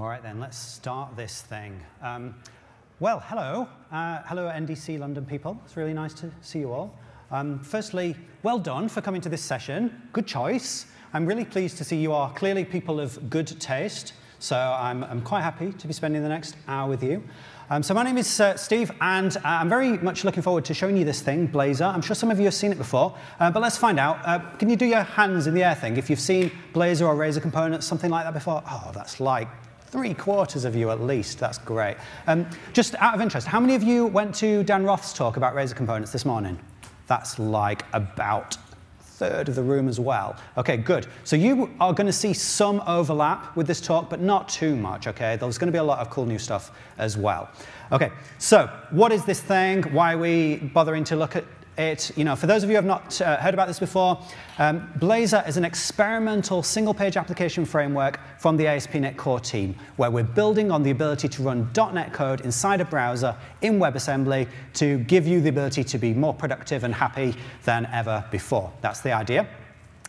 All right, then, let's start this thing. Um, well, hello. Uh, hello, NDC London people. It's really nice to see you all. Um, firstly, well done for coming to this session. Good choice. I'm really pleased to see you are clearly people of good taste, so I'm, I'm quite happy to be spending the next hour with you. Um, so my name is uh, Steve, and uh, I'm very much looking forward to showing you this thing, Blazor. I'm sure some of you have seen it before, uh, but let's find out. Uh, can you do your hands in the air thing if you've seen Blazor or Razor components, something like that before? Oh, that's like Three quarters of you at least. That's great. Um, just out of interest, how many of you went to Dan Roth's talk about Razor components this morning? That's like about third of the room as well. Okay, good. So you are going to see some overlap with this talk, but not too much, okay? There's going to be a lot of cool new stuff as well. Okay, so what is this thing? Why are we bothering to look at it, you know, for those of you who have not uh, heard about this before, um, Blazor is an experimental single-page application framework from the ASP.NET Core team, where we're building on the ability to run .NET code inside a browser in WebAssembly to give you the ability to be more productive and happy than ever before. That's the idea.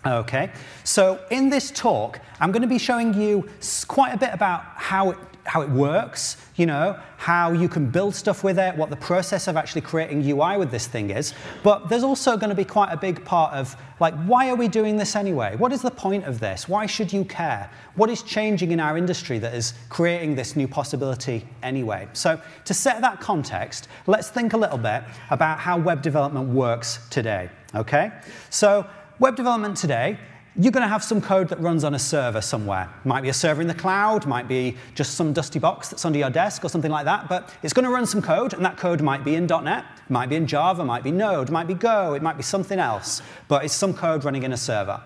Okay, so in this talk, I'm going to be showing you quite a bit about how how it works, you know, how you can build stuff with it, what the process of actually creating UI with this thing is. But there's also going to be quite a big part of, like, why are we doing this anyway? What is the point of this? Why should you care? What is changing in our industry that is creating this new possibility anyway? So to set that context, let's think a little bit about how web development works today, okay? So web development today you're going to have some code that runs on a server somewhere. Might be a server in the cloud, might be just some dusty box that's under your desk or something like that, but it's going to run some code, and that code might be in .NET, might be in Java, might be Node, might be Go, it might be something else, but it's some code running in a server.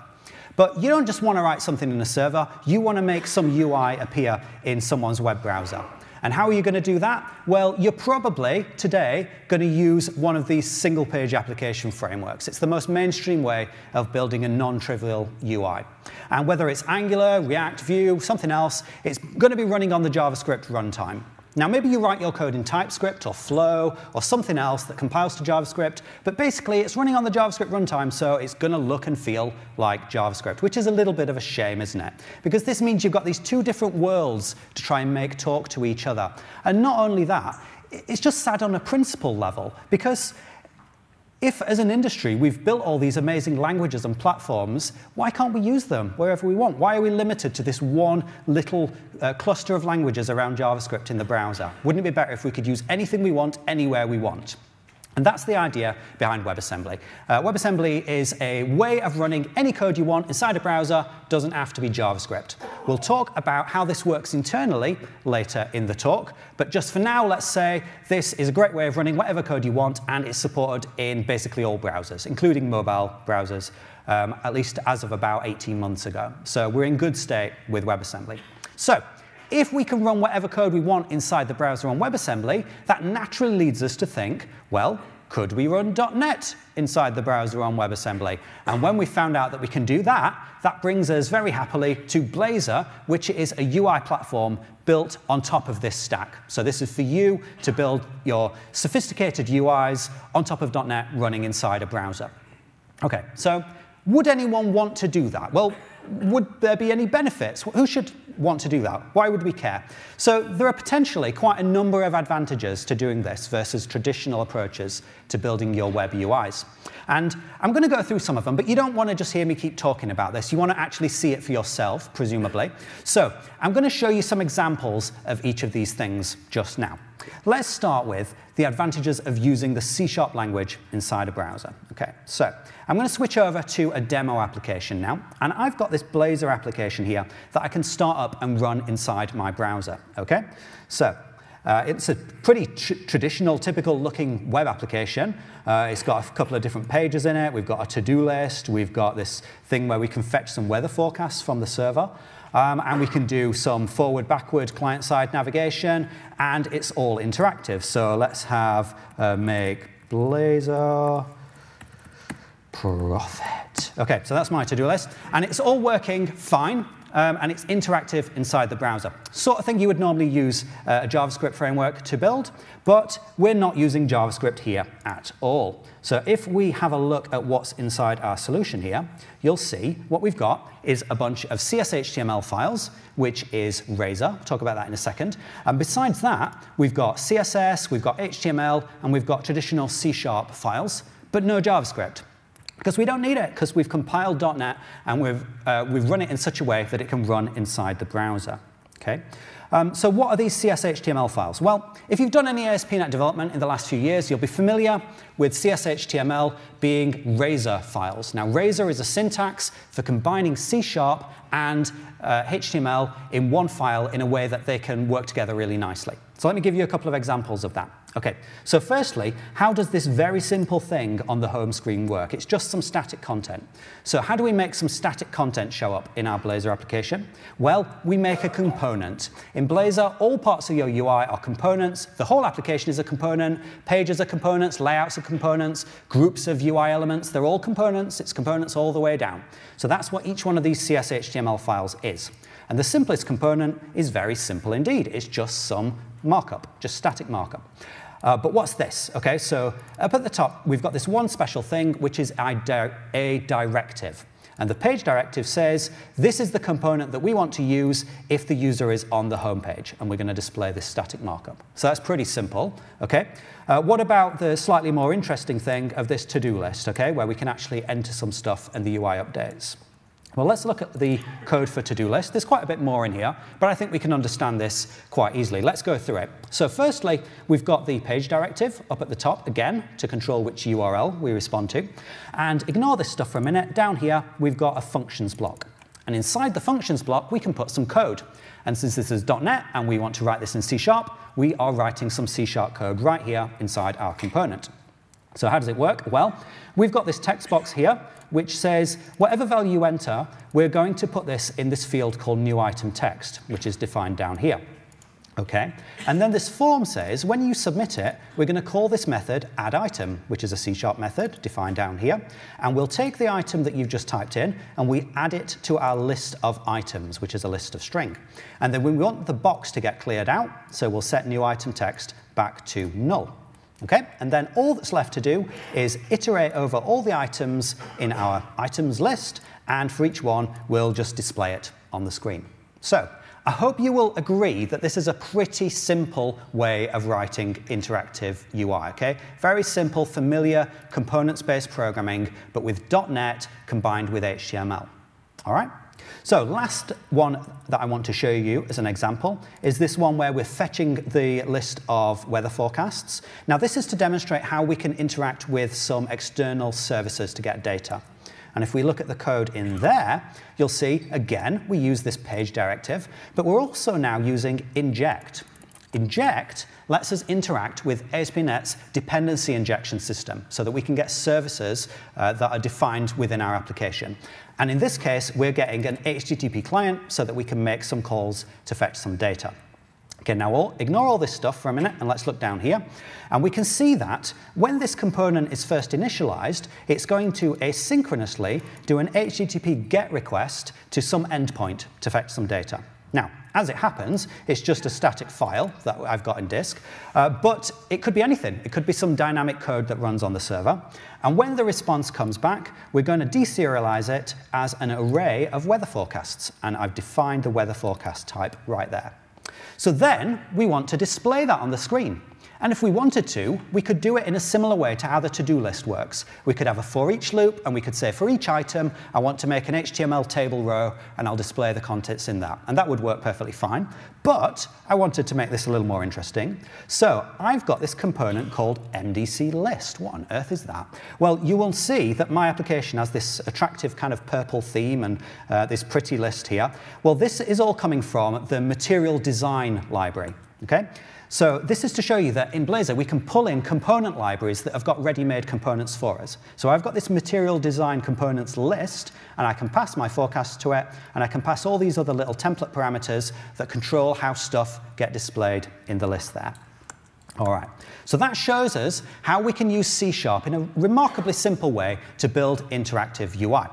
But you don't just want to write something in a server, you want to make some UI appear in someone's web browser. And how are you going to do that? Well, you're probably today going to use one of these single page application frameworks. It's the most mainstream way of building a non trivial UI. And whether it's Angular, React, Vue, something else, it's going to be running on the JavaScript runtime. Now, maybe you write your code in TypeScript or Flow or something else that compiles to JavaScript, but basically it's running on the JavaScript runtime, so it's going to look and feel like JavaScript, which is a little bit of a shame, isn't it? Because this means you've got these two different worlds to try and make talk to each other. And not only that, it's just sad on a principle level, because if, as an industry, we've built all these amazing languages and platforms, why can't we use them wherever we want? Why are we limited to this one little uh, cluster of languages around JavaScript in the browser? Wouldn't it be better if we could use anything we want, anywhere we want? And that's the idea behind WebAssembly. Uh, WebAssembly is a way of running any code you want inside a browser, doesn't have to be JavaScript. We'll talk about how this works internally later in the talk, but just for now, let's say this is a great way of running whatever code you want, and it's supported in basically all browsers, including mobile browsers, um, at least as of about 18 months ago. So we're in good state with WebAssembly. So if we can run whatever code we want inside the browser on WebAssembly, that naturally leads us to think, well, could we run .NET inside the browser on WebAssembly? And when we found out that we can do that, that brings us very happily to Blazor, which is a UI platform built on top of this stack. So this is for you to build your sophisticated UIs on top of .NET running inside a browser. Okay, so would anyone want to do that? Well, would there be any benefits? Who should want to do that? Why would we care? So there are potentially quite a number of advantages to doing this versus traditional approaches to building your web UIs. And I'm going to go through some of them, but you don't want to just hear me keep talking about this. You want to actually see it for yourself, presumably. So I'm going to show you some examples of each of these things just now. Let's start with the advantages of using the C-sharp language inside a browser. Okay, so I'm going to switch over to a demo application now, and I've got this Blazor application here that I can start up and run inside my browser. Okay, so uh, it's a pretty tr traditional, typical looking web application. Uh, it's got a couple of different pages in it. We've got a to-do list. We've got this thing where we can fetch some weather forecasts from the server. Um, and we can do some forward, backward client-side navigation, and it's all interactive. So let's have uh, make Blazor profit. Okay, so that's my to-do list, and it's all working fine. Um, and it's interactive inside the browser. Sort of thing you would normally use uh, a JavaScript framework to build, but we're not using JavaScript here at all. So if we have a look at what's inside our solution here, you'll see what we've got is a bunch of CSHTML files, which is Razor. I'll talk about that in a second. And besides that, we've got CSS, we've got HTML, and we've got traditional C-sharp files, but no JavaScript. Because we don't need it, because we've compiled .NET and we've, uh, we've run it in such a way that it can run inside the browser. Okay? Um, so what are these CSHTML files? Well, if you've done any ASP.NET development in the last few years, you'll be familiar with CSHTML being Razor files. Now, Razor is a syntax for combining C Sharp and uh, HTML in one file in a way that they can work together really nicely. So let me give you a couple of examples of that. Okay, so firstly, how does this very simple thing on the home screen work? It's just some static content. So how do we make some static content show up in our Blazor application? Well, we make a component. In Blazor, all parts of your UI are components. The whole application is a component. Pages are components, layouts are components, groups of UI elements, they're all components. It's components all the way down. So that's what each one of these CSHTML files is. And the simplest component is very simple indeed. It's just some markup, just static markup. Uh, but what's this? Okay, so up at the top, we've got this one special thing, which is a, directive. And the page directive says, this is the component that we want to use if the user is on the home page. And we're going to display this static markup. So that's pretty simple. Okay. Uh, what about the slightly more interesting thing of this to-do list, okay, where we can actually enter some stuff and the UI updates? Well, let's look at the code for to-do list. There's quite a bit more in here, but I think we can understand this quite easily. Let's go through it. So firstly, we've got the page directive up at the top, again, to control which URL we respond to. And ignore this stuff for a minute. Down here, we've got a functions block. And inside the functions block, we can put some code. And since this is .NET and we want to write this in C Sharp, we are writing some C Sharp code right here inside our component. So how does it work? Well, we've got this text box here, which says whatever value you enter, we're going to put this in this field called new item text, which is defined down here. Okay? And then this form says when you submit it, we're going to call this method add item, which is a C-sharp method defined down here. And we'll take the item that you've just typed in and we add it to our list of items, which is a list of string. And then we want the box to get cleared out, so we'll set new item text back to null. Okay? And then all that's left to do is iterate over all the items in our items list, and for each one, we'll just display it on the screen. So I hope you will agree that this is a pretty simple way of writing interactive UI, okay? Very simple, familiar, components-based programming, but with .NET combined with HTML. All right? So last one that I want to show you as an example is this one where we're fetching the list of weather forecasts. Now this is to demonstrate how we can interact with some external services to get data. And if we look at the code in there, you'll see, again, we use this page directive, but we're also now using inject. Inject lets us interact with ASP.NET's dependency injection system so that we can get services uh, that are defined within our application. And in this case, we're getting an HTTP client so that we can make some calls to fetch some data. Okay, now we'll ignore all this stuff for a minute and let's look down here. And we can see that when this component is first initialized, it's going to asynchronously do an HTTP GET request to some endpoint to fetch some data. Now, as it happens, it's just a static file that I've got in disk, uh, but it could be anything. It could be some dynamic code that runs on the server. And when the response comes back, we're going to deserialize it as an array of weather forecasts. And I've defined the weather forecast type right there. So then we want to display that on the screen. And if we wanted to, we could do it in a similar way to how the to-do list works. We could have a for each loop, and we could say for each item, I want to make an HTML table row, and I'll display the contents in that. And that would work perfectly fine. But I wanted to make this a little more interesting. So I've got this component called MDC list. What on earth is that? Well, you will see that my application has this attractive kind of purple theme and uh, this pretty list here. Well, this is all coming from the material design library. Okay? So this is to show you that in Blazor, we can pull in component libraries that have got ready-made components for us. So I've got this material design components list, and I can pass my forecast to it, and I can pass all these other little template parameters that control how stuff get displayed in the list there. All right, so that shows us how we can use C Sharp in a remarkably simple way to build interactive UI.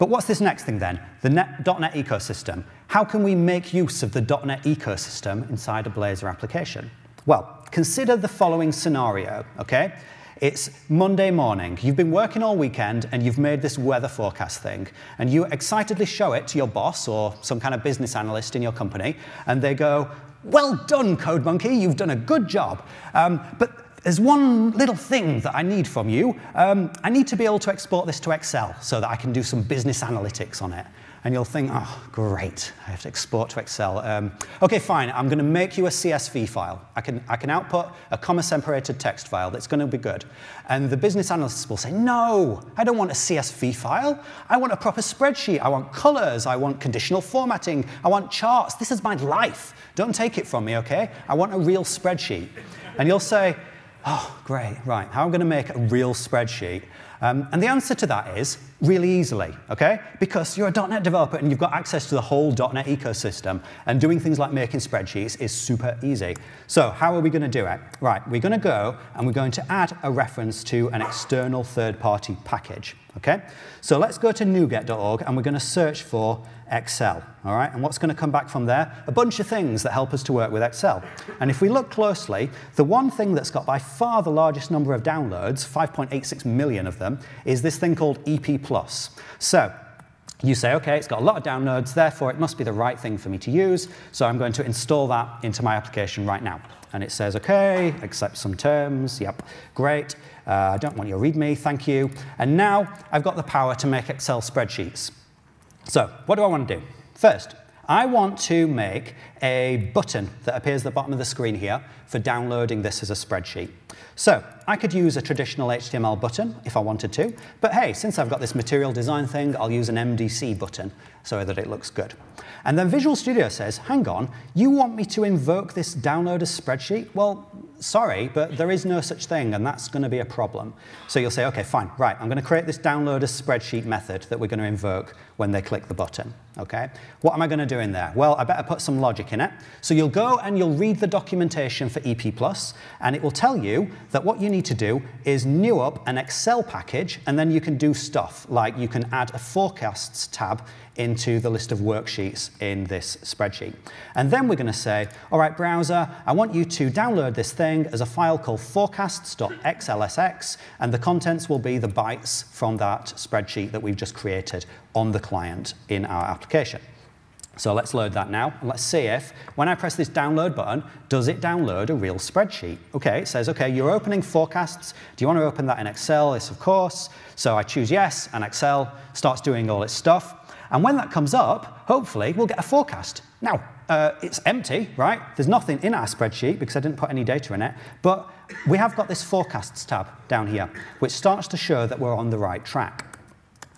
But what's this next thing then? The .NET ecosystem. How can we make use of the .NET ecosystem inside a Blazor application? Well, consider the following scenario, okay? It's Monday morning. You've been working all weekend and you've made this weather forecast thing. And you excitedly show it to your boss or some kind of business analyst in your company. And they go, Well done, Code Monkey. You've done a good job. Um, but there's one little thing that I need from you. Um, I need to be able to export this to Excel so that I can do some business analytics on it and you'll think, oh, great, I have to export to Excel. Um, okay, fine, I'm going to make you a CSV file. I can, I can output a comma-separated text file that's going to be good. And the business analysts will say, no, I don't want a CSV file. I want a proper spreadsheet. I want colors. I want conditional formatting. I want charts. This is my life. Don't take it from me, okay? I want a real spreadsheet. And you'll say, oh, great, right, how am I going to make a real spreadsheet? Um, and the answer to that is really easily, okay? Because you're a .NET developer and you've got access to the whole .NET ecosystem, and doing things like making spreadsheets is super easy. So how are we going to do it? Right, we're going to go and we're going to add a reference to an external third-party package, okay? So let's go to NuGet.org and we're going to search for Excel, all right? And what's going to come back from there? A bunch of things that help us to work with Excel. And if we look closely, the one thing that's got by far the largest number of downloads, 5.86 million of them, is this thing called EPPlus. So you say, OK, it's got a lot of downloads, therefore it must be the right thing for me to use, so I'm going to install that into my application right now. And it says, OK, accept some terms, yep, great. Uh, I don't want your README, thank you. And now I've got the power to make Excel spreadsheets. So what do I want to do? First, I want to make a button that appears at the bottom of the screen here for downloading this as a spreadsheet. So I could use a traditional HTML button if I wanted to, but hey, since I've got this material design thing, I'll use an MDC button so that it looks good. And then Visual Studio says, hang on, you want me to invoke this download as spreadsheet? Well, sorry, but there is no such thing, and that's going to be a problem. So you'll say, OK, fine, right, I'm going to create this download as spreadsheet method that we're going to invoke when they click the button. Okay? What am I going to do in there? Well, I better put some logic in it. So you'll go and you'll read the documentation for EPPlus, and it will tell you that what you need to do is new up an Excel package, and then you can do stuff like you can add a forecasts tab into the list of worksheets in this spreadsheet. And then we're going to say, all right, browser, I want you to download this thing as a file called forecasts.xlsx, and the contents will be the bytes from that spreadsheet that we've just created on the client in our application. So let's load that now, and let's see if, when I press this download button, does it download a real spreadsheet? Okay, it says, okay, you're opening forecasts. Do you want to open that in Excel? Yes, of course. So I choose yes, and Excel starts doing all its stuff. And when that comes up, hopefully, we'll get a forecast. Now, uh, it's empty, right? There's nothing in our spreadsheet because I didn't put any data in it. But we have got this forecasts tab down here, which starts to show that we're on the right track.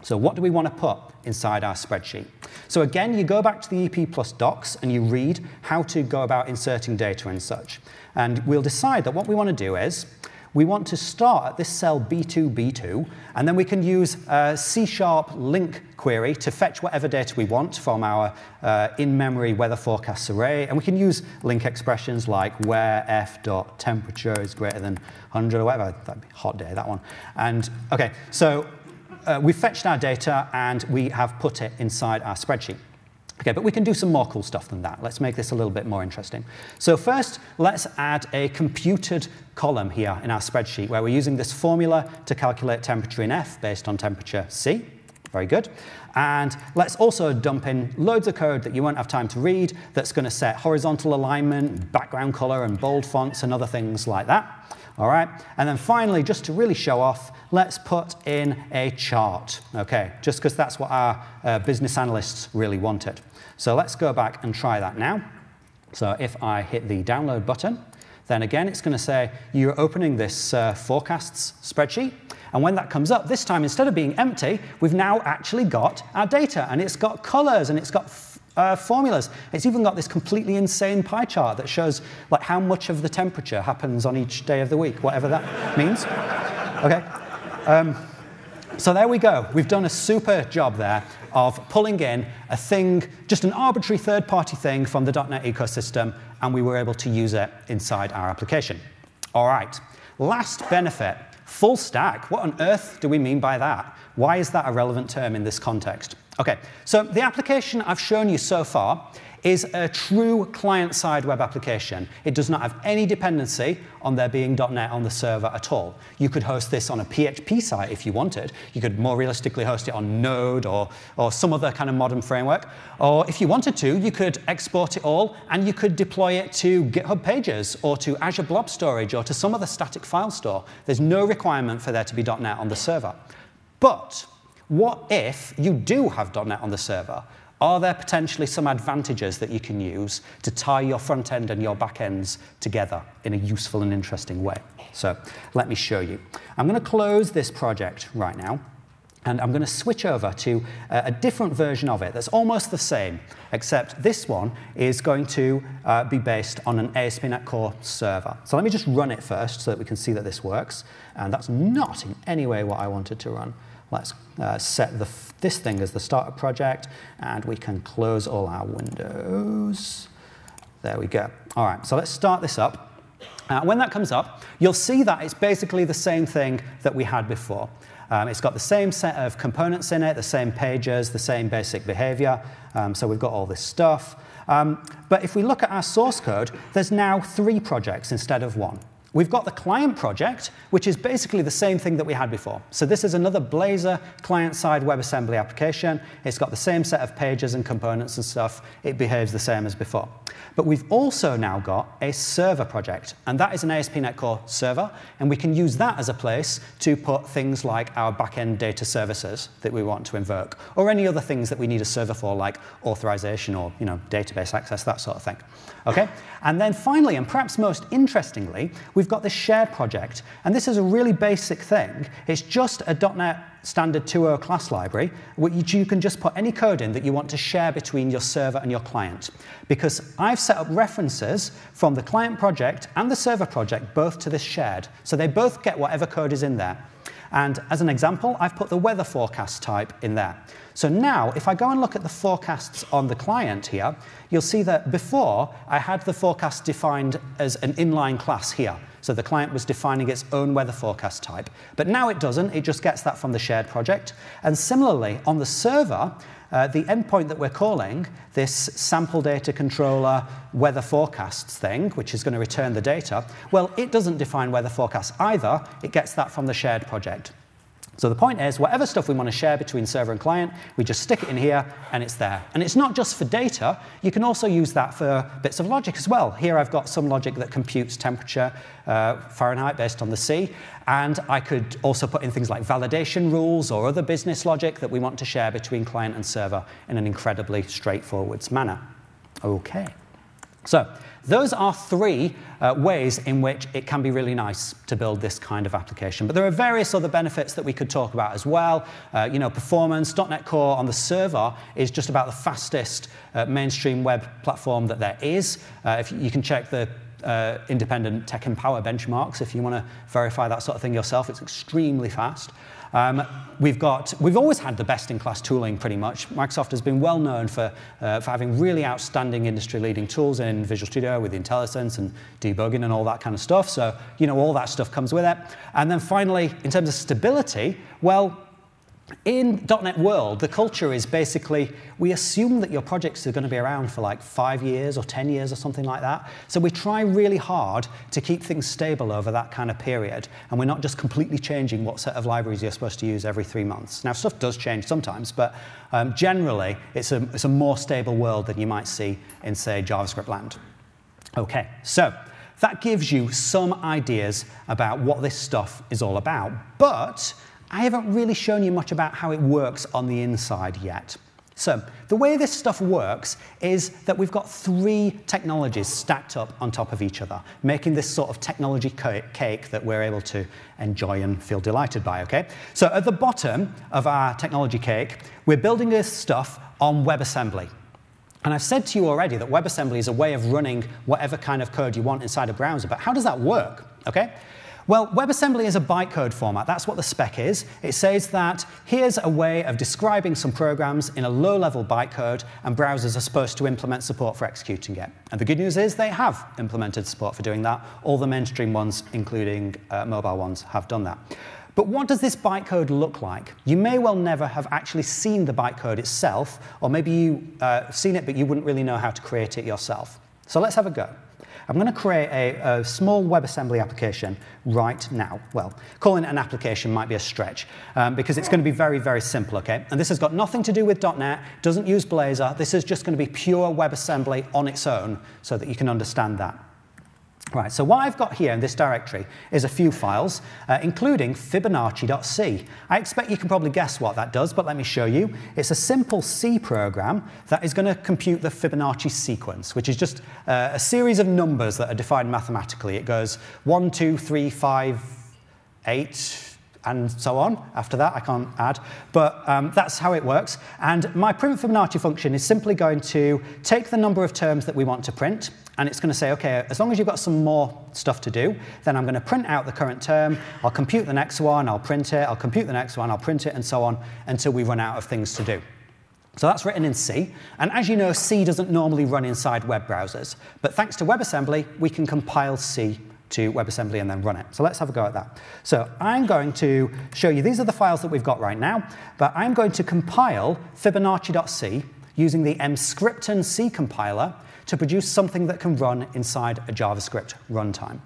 So what do we want to put inside our spreadsheet? So again, you go back to the EPPlus docs and you read how to go about inserting data and such. And we'll decide that what we want to do is we want to start at this cell B2, B2, and then we can use a C-sharp LINQ query to fetch whatever data we want from our uh, in-memory weather forecasts array. And we can use LINQ expressions like where f dot temperature is greater than 100 or whatever. That'd be hot day, that one. And OK, so uh, we've fetched our data and we have put it inside our spreadsheet. Okay, but we can do some more cool stuff than that. Let's make this a little bit more interesting. So first, let's add a computed column here in our spreadsheet where we're using this formula to calculate temperature in F based on temperature C. Very good. And let's also dump in loads of code that you won't have time to read that's going to set horizontal alignment, background color, and bold fonts and other things like that. All right. And then finally, just to really show off, let's put in a chart. Okay, just because that's what our uh, business analysts really wanted. So let's go back and try that now. So if I hit the download button, then again, it's going to say you're opening this uh, forecasts spreadsheet. And when that comes up, this time, instead of being empty, we've now actually got our data. And it's got colors and it's got uh, formulas. It's even got this completely insane pie chart that shows like how much of the temperature happens on each day of the week, whatever that means. Okay. Um, so there we go. We've done a super job there of pulling in a thing, just an arbitrary third-party thing from the .NET ecosystem, and we were able to use it inside our application. All right, last benefit Full stack, what on earth do we mean by that? Why is that a relevant term in this context? Okay, so the application I've shown you so far is a true client-side web application. It does not have any dependency on there being .NET on the server at all. You could host this on a PHP site if you wanted. You could more realistically host it on Node or, or some other kind of modern framework. Or if you wanted to, you could export it all and you could deploy it to GitHub Pages or to Azure Blob Storage or to some other static file store. There's no requirement for there to be .NET on the server. But what if you do have .NET on the server? Are there potentially some advantages that you can use to tie your front end and your back ends together in a useful and interesting way? So let me show you. I'm going to close this project right now. And I'm going to switch over to a different version of it that's almost the same, except this one is going to uh, be based on an ASP.NET Core server. So let me just run it first so that we can see that this works. And that's not in any way what I wanted to run. Let's uh, set the, this thing as the starter project, and we can close all our windows. There we go. All right, so let's start this up. Uh, when that comes up, you'll see that it's basically the same thing that we had before. Um, it's got the same set of components in it, the same pages, the same basic behavior. Um, so we've got all this stuff. Um, but if we look at our source code, there's now three projects instead of one. We've got the client project, which is basically the same thing that we had before. So this is another Blazor client-side WebAssembly application. It's got the same set of pages and components and stuff. It behaves the same as before. But we've also now got a server project, and that is an ASP.NET Core server, and we can use that as a place to put things like our backend data services that we want to invoke, or any other things that we need a server for, like authorization or you know, database access, that sort of thing. Okay? And then finally, and perhaps most interestingly, we've got this shared project. And this is a really basic thing. It's just a .NET standard 2.0 class library, which you can just put any code in that you want to share between your server and your client. Because I've set up references from the client project and the server project both to this shared. So they both get whatever code is in there. And as an example, I've put the weather forecast type in there. So now, if I go and look at the forecasts on the client here, you'll see that before I had the forecast defined as an inline class here. So the client was defining its own weather forecast type. But now it doesn't, it just gets that from the shared project. And similarly, on the server, uh, the endpoint that we're calling, this sample data controller weather forecasts thing, which is going to return the data, well, it doesn't define weather forecasts either. It gets that from the shared project. So the point is, whatever stuff we want to share between server and client, we just stick it in here, and it's there. And it's not just for data. You can also use that for bits of logic as well. Here I've got some logic that computes temperature, uh, Fahrenheit based on the C. And I could also put in things like validation rules or other business logic that we want to share between client and server in an incredibly straightforward manner. OK. So those are three uh, ways in which it can be really nice to build this kind of application. But there are various other benefits that we could talk about as well. Uh, you know, performance, .NET Core on the server is just about the fastest uh, mainstream web platform that there is. Uh, if you, can check the uh, independent TechEmpower benchmarks if you want to verify that sort of thing yourself. It's extremely fast. Um, we've, got, we've always had the best-in-class tooling, pretty much. Microsoft has been well known for, uh, for having really outstanding industry-leading tools in Visual Studio with IntelliSense and debugging and all that kind of stuff. So, you know, all that stuff comes with it. And then finally, in terms of stability, well, in .NET world, the culture is basically we assume that your projects are going to be around for like five years or 10 years or something like that. So we try really hard to keep things stable over that kind of period. And we're not just completely changing what set of libraries you're supposed to use every three months. Now, stuff does change sometimes, but um, generally, it's a, it's a more stable world than you might see in, say, JavaScript land. OK, so that gives you some ideas about what this stuff is all about. But I haven't really shown you much about how it works on the inside yet. So the way this stuff works is that we've got three technologies stacked up on top of each other, making this sort of technology cake that we're able to enjoy and feel delighted by, okay? So at the bottom of our technology cake, we're building this stuff on WebAssembly. And I've said to you already that WebAssembly is a way of running whatever kind of code you want inside a browser, but how does that work, okay? Well, WebAssembly is a bytecode format. That's what the spec is. It says that here's a way of describing some programs in a low-level bytecode, and browsers are supposed to implement support for executing it. And the good news is they have implemented support for doing that. All the mainstream ones, including uh, mobile ones, have done that. But what does this bytecode look like? You may well never have actually seen the bytecode itself, or maybe you've uh, seen it, but you wouldn't really know how to create it yourself. So let's have a go. I'm going to create a, a, small WebAssembly application right now. Well, calling it an application might be a stretch um, because it's going to be very, very simple, okay? And this has got nothing to do with .NET, doesn't use Blazor. This is just going to be pure WebAssembly on its own so that you can understand that. Right, so what I've got here in this directory is a few files, uh, including Fibonacci.c. I expect you can probably guess what that does, but let me show you. It's a simple C program that is going to compute the Fibonacci sequence, which is just uh, a series of numbers that are defined mathematically. It goes 1, 2, 3, 5, 8, and so on. After that, I can't add. But um, that's how it works. And my print Fibonacci function is simply going to take the number of terms that we want to print, and it's going to say, OK, as long as you've got some more stuff to do, then I'm going to print out the current term, I'll compute the next one, I'll print it, I'll compute the next one, I'll print it, and so on, until we run out of things to do. So that's written in C. And as you know, C doesn't normally run inside web browsers. But thanks to WebAssembly, we can compile C to WebAssembly and then run it. So let's have a go at that. So I'm going to show you, these are the files that we've got right now, but I'm going to compile Fibonacci.c using the Emscripten C compiler to produce something that can run inside a JavaScript runtime.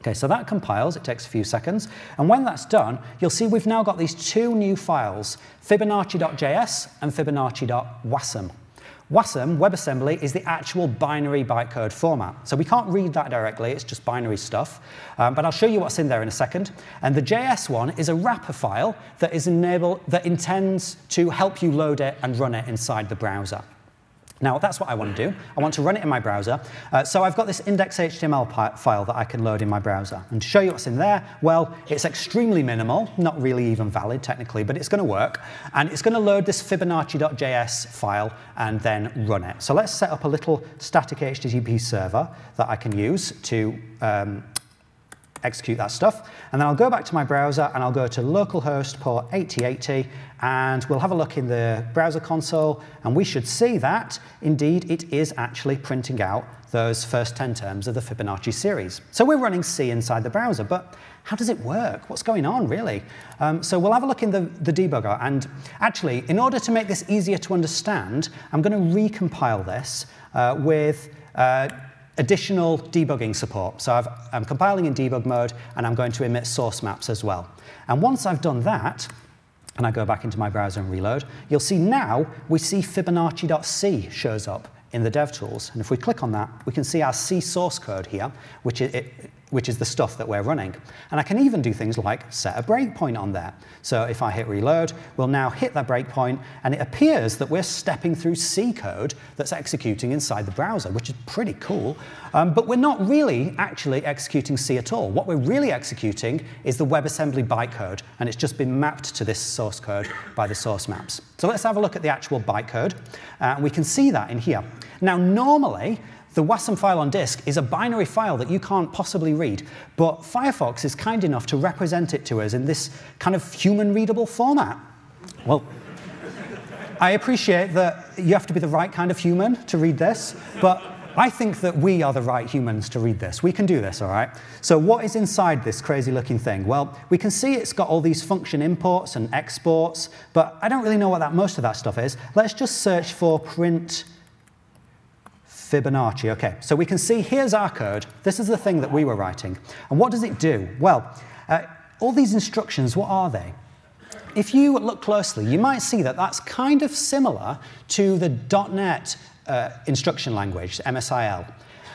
Okay, so that compiles, it takes a few seconds, and when that's done, you'll see we've now got these two new files, Fibonacci.js and Fibonacci.wasm. WASM, WebAssembly, is the actual binary bytecode format. So we can't read that directly, it's just binary stuff. Um, but I'll show you what's in there in a second. And the JS one is a wrapper file that, is enable, that intends to help you load it and run it inside the browser. Now, that's what I want to do. I want to run it in my browser. Uh, so I've got this index.html file that I can load in my browser. And to show you what's in there, well, it's extremely minimal, not really even valid technically, but it's going to work. And it's going to load this Fibonacci.js file and then run it. So let's set up a little static HTTP server that I can use to um, execute that stuff. And then I'll go back to my browser and I'll go to localhost port 8080 and we'll have a look in the browser console and we should see that indeed it is actually printing out those first 10 terms of the Fibonacci series. So we're running C inside the browser, but how does it work? What's going on, really? Um, so we'll have a look in the, the debugger. And actually, in order to make this easier to understand, I'm going to recompile this uh, with uh, additional debugging support. So i am compiling in debug mode, and I'm going to emit source maps as well. And once I've done that, and I go back into my browser and reload, you'll see now we see Fibonacci.c shows up in the DevTools. And if we click on that, we can see our C source code here, which it, which is the stuff that we're running. And I can even do things like set a breakpoint on there. So if I hit reload, we'll now hit that breakpoint, and it appears that we're stepping through C code that's executing inside the browser, which is pretty cool. Um, but we're not really actually executing C at all. What we're really executing is the WebAssembly bytecode, and it's just been mapped to this source code by the source maps. So let's have a look at the actual bytecode. Uh, we can see that in here. Now, normally, the WASM file on disk is a binary file that you can't possibly read, but Firefox is kind enough to represent it to us in this kind of human-readable format. Well, I appreciate that you have to be the right kind of human to read this, but I think that we are the right humans to read this. We can do this, all right? So what is inside this crazy-looking thing? Well, we can see it's got all these function imports and exports, but I don't really know what that most of that stuff is. Let's just search for print Fibonacci. Okay, so we can see here's our code. This is the thing that we were writing. And what does it do? Well, uh, all these instructions, what are they? If you look closely, you might see that that's kind of similar to the .NET uh, instruction language, MSIL.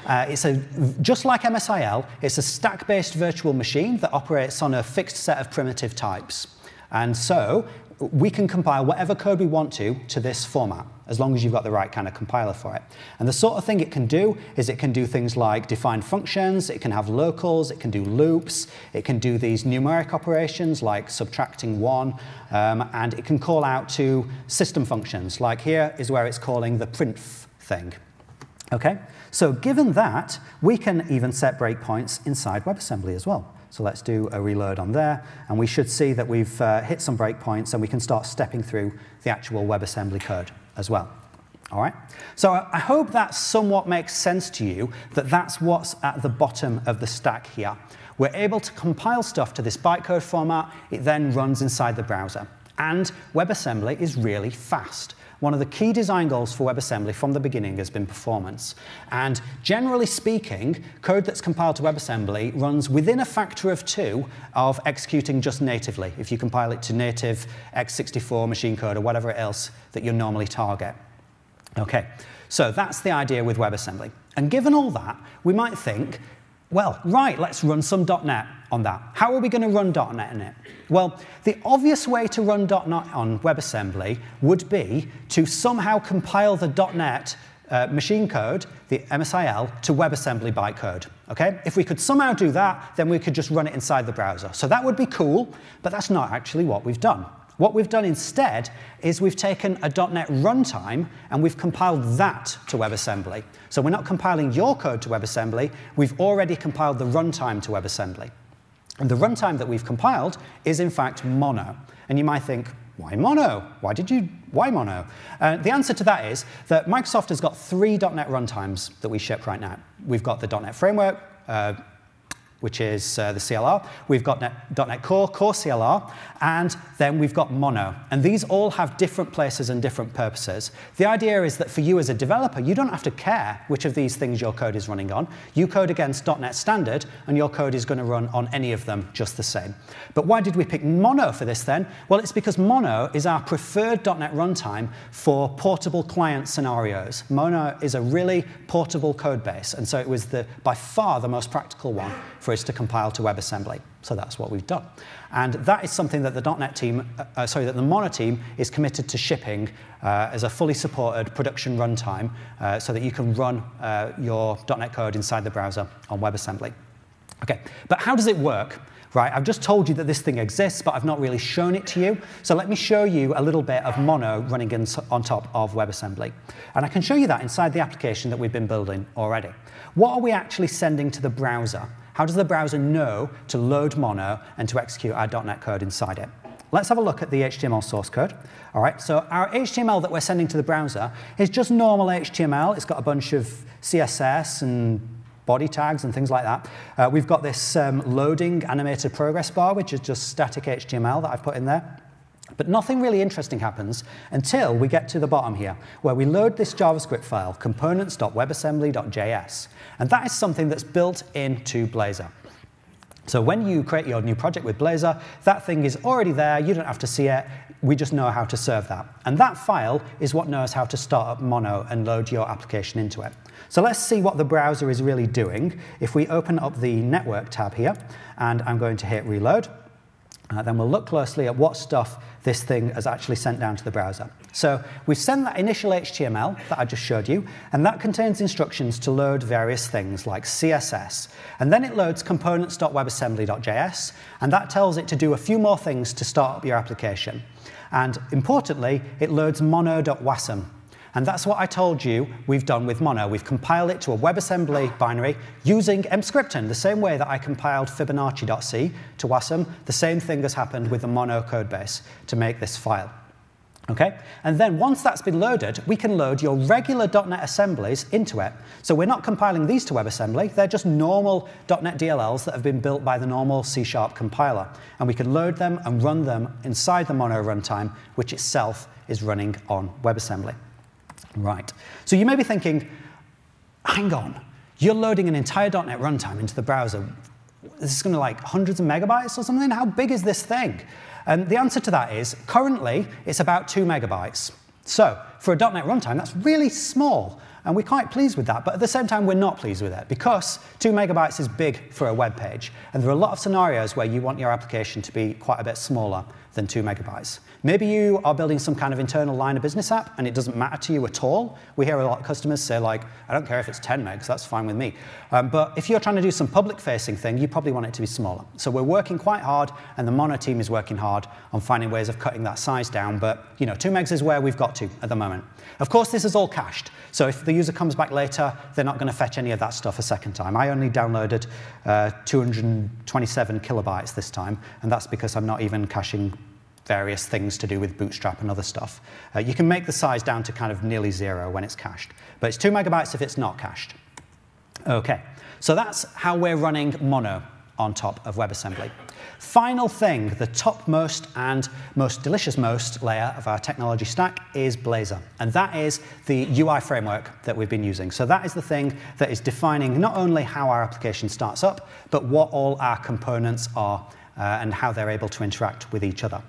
Uh, it's a, just like MSIL, it's a stack-based virtual machine that operates on a fixed set of primitive types. And so we can compile whatever code we want to to this format, as long as you've got the right kind of compiler for it. And the sort of thing it can do is it can do things like define functions, it can have locals, it can do loops, it can do these numeric operations like subtracting one, um, and it can call out to system functions, like here is where it's calling the print thing. Okay? So given that, we can even set breakpoints inside WebAssembly as well. So let's do a reload on there, and we should see that we've uh, hit some breakpoints and we can start stepping through the actual WebAssembly code as well. All right? So I hope that somewhat makes sense to you that that's what's at the bottom of the stack here. We're able to compile stuff to this bytecode format. It then runs inside the browser. And WebAssembly is really fast. One of the key design goals for WebAssembly from the beginning has been performance. And generally speaking, code that's compiled to WebAssembly runs within a factor of two of executing just natively, if you compile it to native x64 machine code or whatever else that you normally target. Okay, so that's the idea with WebAssembly. And given all that, we might think, well, right, let's run some .NET on that. How are we going to run .NET in it? Well, the obvious way to run .NET on WebAssembly would be to somehow compile the .NET uh, machine code, the MSIL, to WebAssembly bytecode. Okay? If we could somehow do that, then we could just run it inside the browser. So that would be cool, but that's not actually what we've done. What we've done instead is we've taken a .NET runtime and we've compiled that to WebAssembly. So we're not compiling your code to WebAssembly, we've already compiled the runtime to WebAssembly. And the runtime that we've compiled is in fact Mono. And you might think, why Mono? Why did you, why Mono? Uh, the answer to that is that Microsoft has got three .NET runtimes that we ship right now. We've got the .NET Framework, uh, which is uh, the CLR. We've got .NET, Core, Core CLR, and then we've got Mono. And these all have different places and different purposes. The idea is that for you as a developer, you don't have to care which of these things your code is running on. You code against .NET Standard, and your code is going to run on any of them just the same. But why did we pick Mono for this then? Well, it's because Mono is our preferred .NET runtime for portable client scenarios. Mono is a really portable code base, and so it was the, by far the most practical one for us to compile to WebAssembly. So that's what we've done. And that is something that the .NET team, uh, sorry, that the Mono team is committed to shipping uh, as a fully supported production runtime uh, so that you can run uh, your .NET code inside the browser on WebAssembly. Okay, but how does it work? Right, I've just told you that this thing exists, but I've not really shown it to you. So let me show you a little bit of Mono running in, on top of WebAssembly. And I can show you that inside the application that we've been building already. What are we actually sending to the browser? How does the browser know to load Mono and to execute our .NET code inside it? Let's have a look at the HTML source code. All right, so our HTML that we're sending to the browser is just normal HTML. It's got a bunch of CSS and body tags and things like that. Uh, we've got this um, loading animated progress bar, which is just static HTML that I've put in there. But nothing really interesting happens until we get to the bottom here, where we load this JavaScript file, components.webassembly.js. And that is something that's built into Blazor. So when you create your new project with Blazor, that thing is already there. You don't have to see it. We just know how to serve that. And that file is what knows how to start up Mono and load your application into it. So let's see what the browser is really doing. If we open up the Network tab here, and I'm going to hit Reload, uh, then we'll look closely at what stuff this thing has actually sent down to the browser. So we've sent that initial HTML that I just showed you, and that contains instructions to load various things like CSS. And then it loads components.webassembly.js, and that tells it to do a few more things to start up your application. And importantly, it loads mono.wasm, and that's what I told you we've done with Mono. We've compiled it to a WebAssembly binary using Emscripten, the same way that I compiled Fibonacci.c to WASM. The same thing has happened with the Mono code base to make this file. Okay? And then once that's been loaded, we can load your regular .NET assemblies into it. So we're not compiling these to WebAssembly. They're just normal .NET DLLs that have been built by the normal C-sharp compiler. And we can load them and run them inside the Mono runtime, which itself is running on WebAssembly. Right. So you may be thinking, hang on, you're loading an entire .NET runtime into the browser. This is going to like hundreds of megabytes or something? How big is this thing? And the answer to that is, currently, it's about two megabytes. So for a .NET runtime, that's really small. And we're quite pleased with that, but at the same time, we're not pleased with it because two megabytes is big for a web page. And there are a lot of scenarios where you want your application to be quite a bit smaller than two megabytes. Maybe you are building some kind of internal line of business app and it doesn't matter to you at all. We hear a lot of customers say like, I don't care if it's 10 megs, that's fine with me. Um, but if you're trying to do some public facing thing, you probably want it to be smaller. So we're working quite hard and the Mono team is working hard on finding ways of cutting that size down. But you know, two megs is where we've got to at the moment. Of course, this is all cached. So if the user comes back later, they're not going to fetch any of that stuff a second time. I only downloaded uh, 227 kilobytes this time, and that's because I'm not even caching various things to do with Bootstrap and other stuff. Uh, you can make the size down to kind of nearly zero when it's cached, but it's two megabytes if it's not cached. Okay, so that's how we're running Mono on top of WebAssembly. Final thing, the topmost and most delicious most layer of our technology stack is Blazor. And that is the UI framework that we've been using. So that is the thing that is defining not only how our application starts up, but what all our components are uh, and how they're able to interact with each other.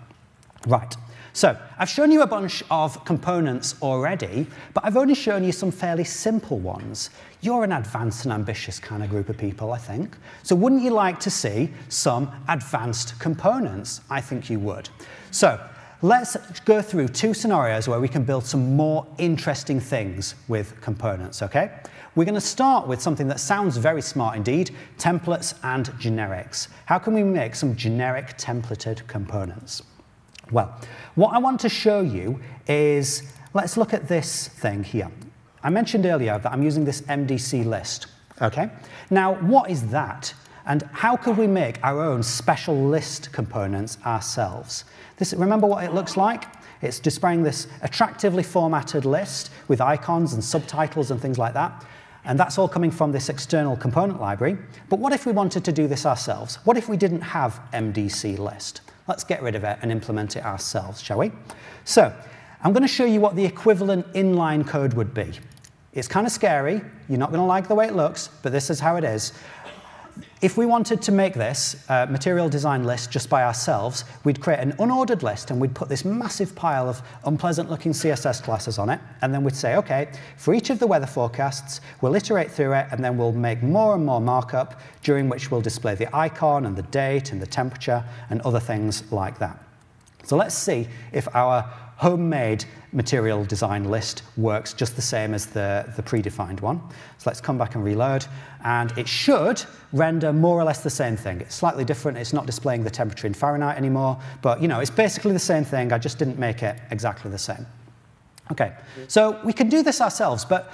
Right. So I've shown you a bunch of components already, but I've only shown you some fairly simple ones. You're an advanced and ambitious kind of group of people, I think. So wouldn't you like to see some advanced components? I think you would. So let's go through two scenarios where we can build some more interesting things with components, okay? We're going to start with something that sounds very smart indeed, templates and generics. How can we make some generic templated components? Well, what I want to show you is, let's look at this thing here. I mentioned earlier that I'm using this MDC list, okay? Now, what is that? And how could we make our own special list components ourselves? This, remember what it looks like? It's displaying this attractively formatted list with icons and subtitles and things like that. And that's all coming from this external component library. But what if we wanted to do this ourselves? What if we didn't have MDC list? Let's get rid of it and implement it ourselves, shall we? So I'm going to show you what the equivalent inline code would be. It's kind of scary. You're not going to like the way it looks, but this is how it is. If we wanted to make this uh, material design list just by ourselves, we'd create an unordered list and we'd put this massive pile of unpleasant looking CSS classes on it. And then we'd say, OK, for each of the weather forecasts, we'll iterate through it and then we'll make more and more markup, during which we'll display the icon and the date and the temperature and other things like that. So let's see if our homemade material design list works just the same as the, the predefined one. So let's come back and reload. And it should render more or less the same thing. It's slightly different. It's not displaying the temperature in Fahrenheit anymore. But you know, it's basically the same thing. I just didn't make it exactly the same. OK, so we can do this ourselves. But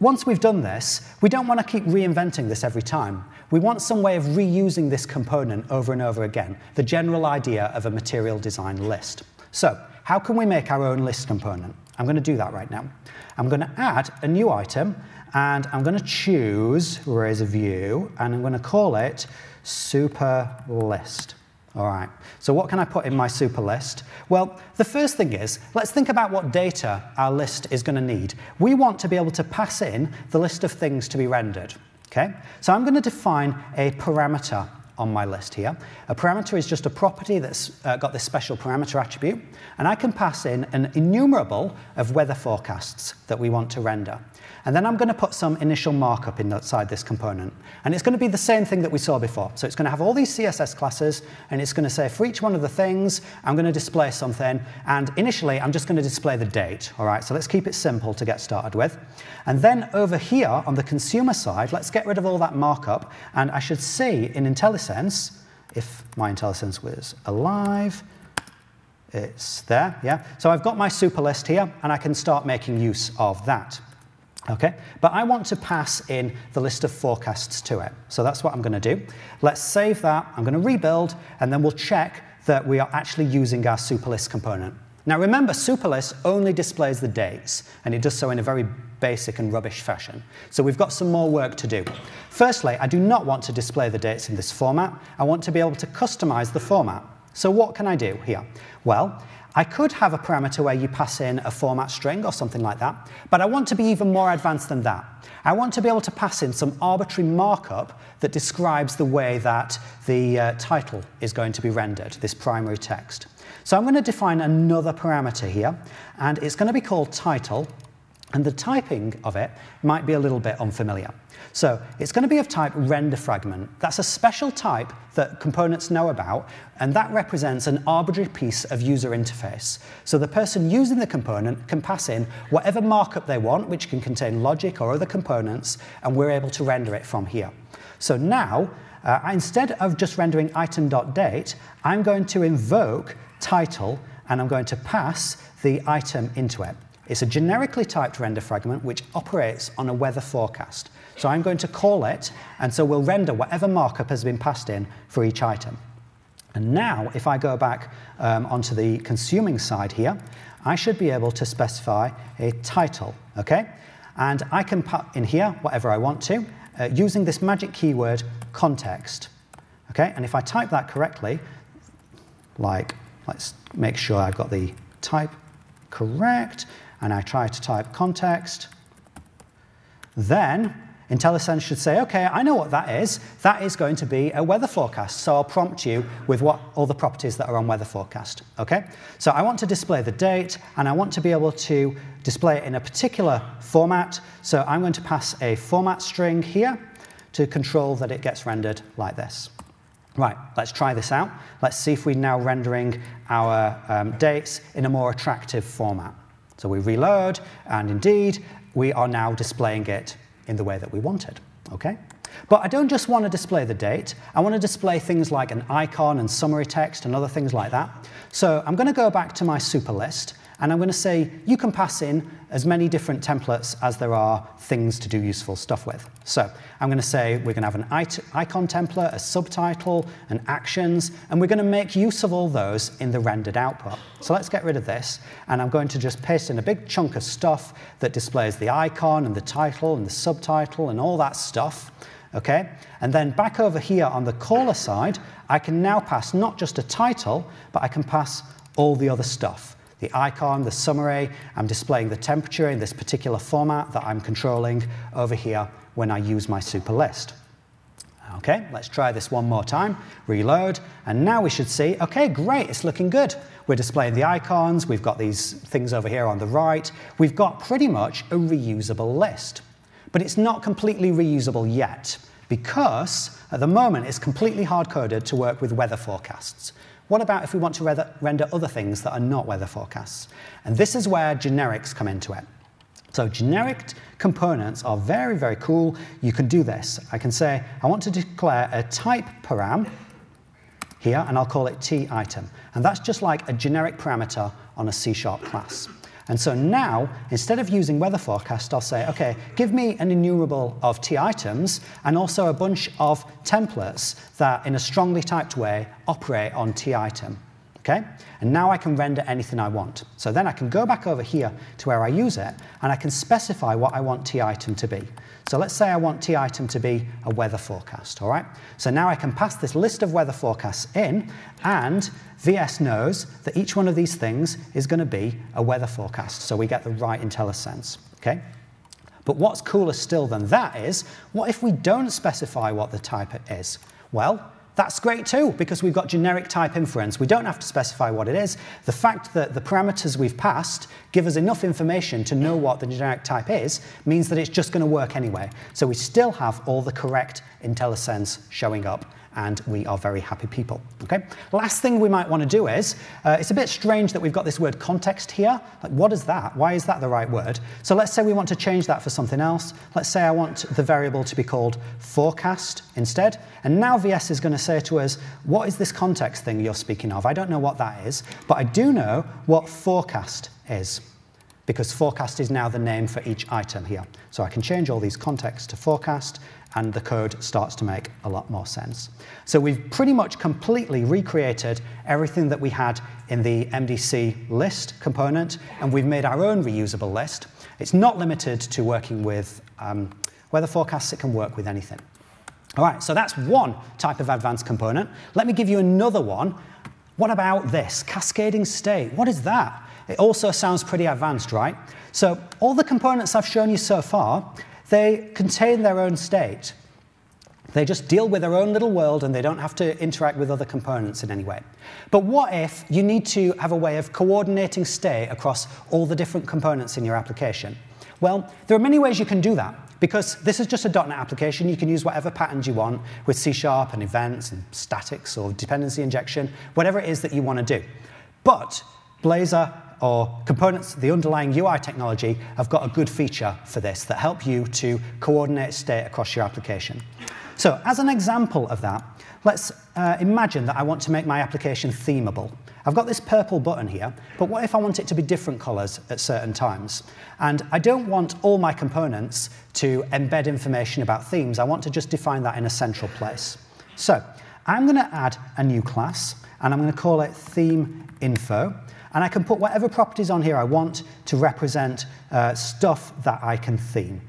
once we've done this, we don't want to keep reinventing this every time. We want some way of reusing this component over and over again, the general idea of a material design list. So how can we make our own list component? I'm going to do that right now. I'm going to add a new item, and I'm going to choose Razor View, and I'm going to call it super list. All right, so what can I put in my super list? Well, the first thing is, let's think about what data our list is going to need. We want to be able to pass in the list of things to be rendered. Okay? So I'm going to define a parameter on my list here. A parameter is just a property that's uh, got this special parameter attribute, and I can pass in an IEnumerable of weather forecasts that we want to render. And then I'm going to put some initial markup inside this component. And it's going to be the same thing that we saw before. So it's going to have all these CSS classes, and it's going to say for each one of the things, I'm going to display something. And initially, I'm just going to display the date. All right, so let's keep it simple to get started with. And then over here on the consumer side, let's get rid of all that markup. And I should see in IntelliSense, if my IntelliSense was alive, it's there, yeah? So I've got my super list here, and I can start making use of that. Okay, but I want to pass in the list of forecasts to it. So that's what I'm going to do. Let's save that. I'm going to rebuild, and then we'll check that we are actually using our super list component. Now remember, super list only displays the dates, and it does so in a very basic and rubbish fashion. So we've got some more work to do. Firstly, I do not want to display the dates in this format. I want to be able to customize the format. So what can I do here? Well, I could have a parameter where you pass in a format string or something like that, but I want to be even more advanced than that. I want to be able to pass in some arbitrary markup that describes the way that the uh, title is going to be rendered, this primary text. So I'm going to define another parameter here, and it's going to be called title, And the typing of it might be a little bit unfamiliar. So it's going to be of type render fragment. That's a special type that components know about, and that represents an arbitrary piece of user interface. So the person using the component can pass in whatever markup they want, which can contain logic or other components, and we're able to render it from here. So now, uh, instead of just rendering item.date, I'm going to invoke title, and I'm going to pass the item into it. It's a generically typed render fragment which operates on a weather forecast. So I'm going to call it, and so we'll render whatever markup has been passed in for each item. And now, if I go back um, onto the consuming side here, I should be able to specify a title, okay? And I can put in here whatever I want to uh, using this magic keyword context, okay? And if I type that correctly, like, let's make sure I've got the type correct, and I try to type context, then IntelliSense should say, okay, I know what that is. That is going to be a weather forecast. So I'll prompt you with what all the properties that are on weather forecast. Okay? So I want to display the date, and I want to be able to display it in a particular format. So I'm going to pass a format string here to control that it gets rendered like this. Right, let's try this out. Let's see if we're now rendering our um, dates in a more attractive format. So we reload, and indeed, we are now displaying it in the way that we wanted, okay? But I don't just want to display the date. I want to display things like an icon and summary text and other things like that. So I'm going to go back to my super list, and I'm going to say you can pass in as many different templates as there are things to do useful stuff with. So I'm going to say we're going to have an icon template, a subtitle, and actions, and we're going to make use of all those in the rendered output. So let's get rid of this, and I'm going to just paste in a big chunk of stuff that displays the icon and the title and the subtitle and all that stuff. Okay? And then back over here on the caller side, I can now pass not just a title, but I can pass all the other stuff the icon, the summary. I'm displaying the temperature in this particular format that I'm controlling over here when I use my super list. Okay, let's try this one more time. Reload, and now we should see, okay, great, it's looking good. We're displaying the icons, we've got these things over here on the right. We've got pretty much a reusable list. But it's not completely reusable yet because at the moment it's completely hard-coded to work with weather forecasts. What about if we want to render other things that are not weather forecasts? And this is where generics come into it. So generic components are very, very cool. You can do this. I can say, I want to declare a type param here, and I'll call it t item. And that's just like a generic parameter on a C-sharp class. And so now, instead of using weather forecast, I'll say, okay, give me an enumerable of t items and also a bunch of templates that, in a strongly typed way, operate on t item. Okay? And now I can render anything I want. So then I can go back over here to where I use it, and I can specify what I want t item to be. So let's say I want t item to be a weather forecast, all right? So now I can pass this list of weather forecasts in, and VS knows that each one of these things is going to be a weather forecast, so we get the right IntelliSense, okay? But what's cooler still than that is, what if we don't specify what the type is? Well, that's great too, because we've got generic type inference. We don't have to specify what it is. The fact that the parameters we've passed give us enough information to know what the generic type is means that it's just going to work anyway. So we still have all the correct IntelliSense showing up and we are very happy people. Okay. Last thing we might want to do is, uh, it's a bit strange that we've got this word context here. Like, what is that? Why is that the right word? So let's say we want to change that for something else. Let's say I want the variable to be called forecast instead. And now VS is going to say to us, what is this context thing you're speaking of? I don't know what that is, but I do know what forecast is because forecast is now the name for each item here. So I can change all these contexts to forecast, and the code starts to make a lot more sense. So we've pretty much completely recreated everything that we had in the MDC list component, and we've made our own reusable list. It's not limited to working with um, weather forecasts, it can work with anything. All right, so that's one type of advanced component. Let me give you another one. What about this, cascading state? What is that? It also sounds pretty advanced, right? So all the components I've shown you so far, they contain their own state. They just deal with their own little world and they don't have to interact with other components in any way. But what if you need to have a way of coordinating state across all the different components in your application? Well, there are many ways you can do that. Because this is just a .NET application, you can use whatever patterns you want with C Sharp and events and statics or dependency injection, whatever it is that you want to do. But Blazor or components, the underlying UI technology, have got a good feature for this that help you to coordinate state across your application. So as an example of that, let's uh, imagine that I want to make my application themable. I've got this purple button here, but what if I want it to be different colors at certain times? And I don't want all my components to embed information about themes. I want to just define that in a central place. So I'm going to add a new class, and I'm going to call it theme info. And I can put whatever properties on here I want to represent uh, stuff that I can theme.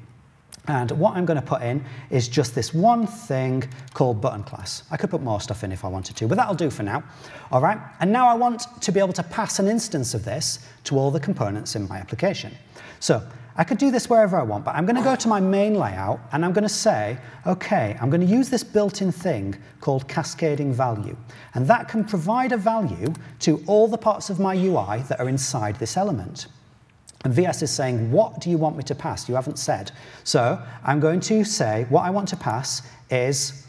And what I'm going to put in is just this one thing called button class. I could put more stuff in if I wanted to, but that'll do for now. All right, and now I want to be able to pass an instance of this to all the components in my application. So I could do this wherever I want, but I'm going to go to my main layout and I'm going to say, okay, I'm going to use this built-in thing called cascading value. And that can provide a value to all the parts of my UI that are inside this element. And VS is saying, what do you want me to pass? You haven't said. So I'm going to say, what I want to pass is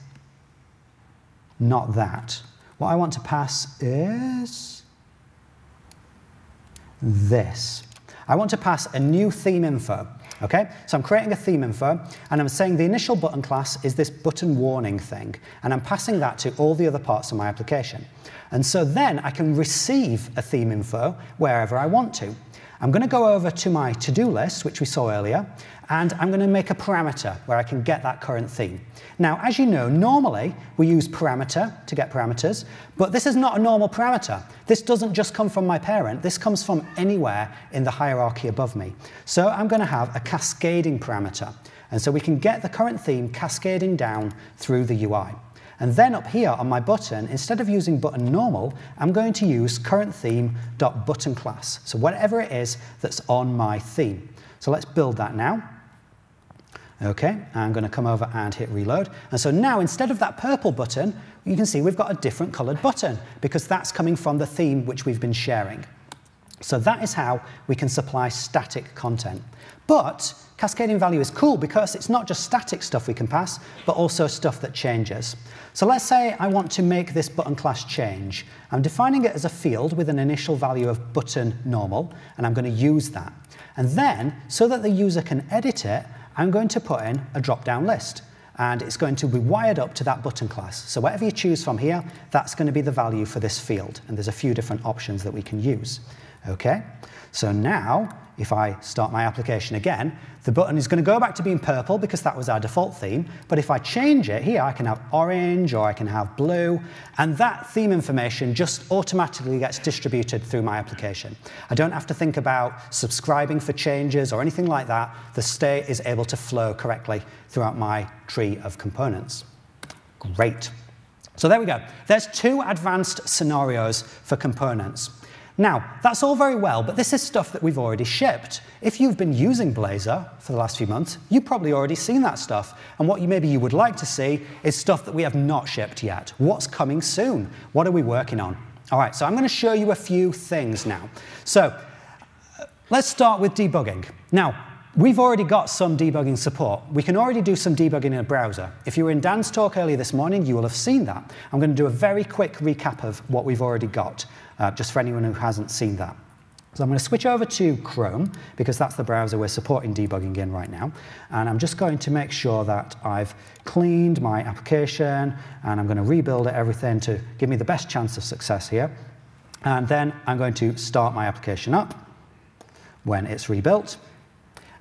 not that. What I want to pass is this. I want to pass a new theme info. Okay, so I'm creating a theme info, and I'm saying the initial button class is this button warning thing, and I'm passing that to all the other parts of my application. And so then I can receive a theme info wherever I want to. I'm going to go over to my to-do list, which we saw earlier, and I'm going to make a parameter where I can get that current theme. Now, as you know, normally we use parameter to get parameters, but this is not a normal parameter. This doesn't just come from my parent. This comes from anywhere in the hierarchy above me. So I'm going to have a cascading parameter. And so we can get the current theme cascading down through the UI. And then up here on my button, instead of using button normal, I'm going to use current theme.button class. So whatever it is that's on my theme. So let's build that now. Okay, I'm going to come over and hit reload. And so now, instead of that purple button, you can see we've got a different colored button because that's coming from the theme which we've been sharing. So that is how we can supply static content. But cascading value is cool because it's not just static stuff we can pass, but also stuff that changes. So let's say I want to make this button class change. I'm defining it as a field with an initial value of button normal, and I'm going to use that. And then, so that the user can edit it, I'm going to put in a drop-down list. And it's going to be wired up to that button class. So whatever you choose from here, that's going to be the value for this field. And there's a few different options that we can use. Okay? So now, if I start my application again, the button is going to go back to being purple because that was our default theme. But if I change it here, I can have orange or I can have blue. And that theme information just automatically gets distributed through my application. I don't have to think about subscribing for changes or anything like that. The state is able to flow correctly throughout my tree of components. Great. So there we go. There's two advanced scenarios for components. Now, that's all very well, but this is stuff that we've already shipped. If you've been using Blazor for the last few months, you've probably already seen that stuff. And what you maybe you would like to see is stuff that we have not shipped yet. What's coming soon? What are we working on? All right, so I'm going to show you a few things now. So let's start with debugging. Now, We've already got some debugging support. We can already do some debugging in a browser. If you were in Dan's talk earlier this morning, you will have seen that. I'm going to do a very quick recap of what we've already got uh, just for anyone who hasn't seen that. So I'm going to switch over to Chrome, because that's the browser we're supporting debugging in right now. And I'm just going to make sure that I've cleaned my application, and I'm going to rebuild it, everything to give me the best chance of success here. And then I'm going to start my application up when it's rebuilt.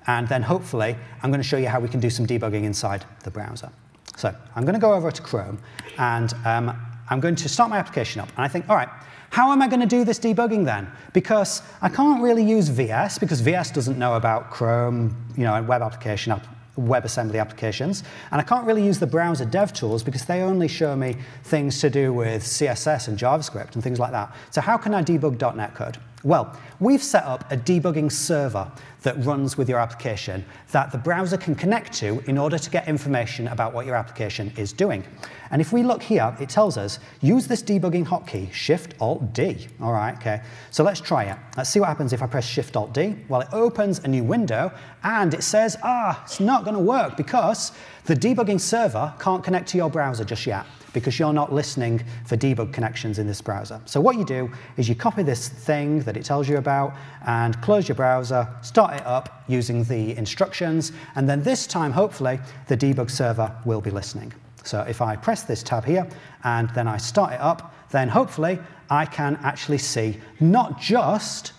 And then hopefully, I'm going to show you how we can do some debugging inside the browser. So I'm going to go over to Chrome, and um, I'm going to start my application up. And I think, all right, how am I going to do this debugging then? Because I can't really use VS because VS doesn't know about Chrome, you know, and web application WebAssembly applications. And I can't really use the browser dev tools because they only show me things to do with CSS and JavaScript and things like that. So how can I debug .NET code? Well, we've set up a debugging server that runs with your application that the browser can connect to in order to get information about what your application is doing. And if we look here, it tells us, use this debugging hotkey, Shift-Alt-D. All right, okay. So let's try it. Let's see what happens if I press Shift-Alt-D. Well, it opens a new window, and it says, ah, it's not going to work because the debugging server can't connect to your browser just yet because you're not listening for debug connections in this browser. So what you do is you copy this thing that it tells you about and close your browser, start it up using the instructions, and then this time, hopefully, the debug server will be listening. So if I press this tab here and then I start it up, then hopefully I can actually see not just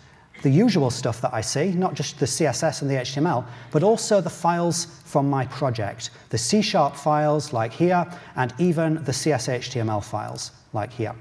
the usual stuff that I see, not just the CSS and the HTML, but also the files from my project, the C-sharp files like here, and even the CSHTML files like here.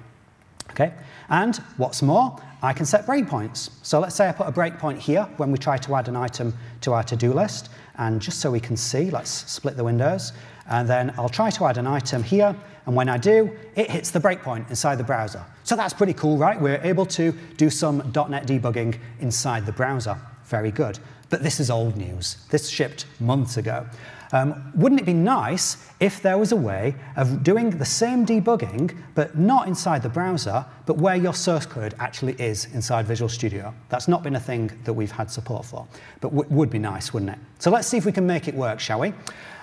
Okay? And what's more, I can set breakpoints. So let's say I put a breakpoint here when we try to add an item to our to-do list, and just so we can see, let's split the windows, and then I'll try to add an item here, and when I do, it hits the breakpoint inside the browser. So that's pretty cool, right? We're able to do some .NET debugging inside the browser. Very good. But this is old news. This shipped months ago. Um, wouldn't it be nice if there was a way of doing the same debugging, but not inside the browser, but where your source code actually is inside Visual Studio? That's not been a thing that we've had support for, but would be nice, wouldn't it? So let's see if we can make it work, shall we?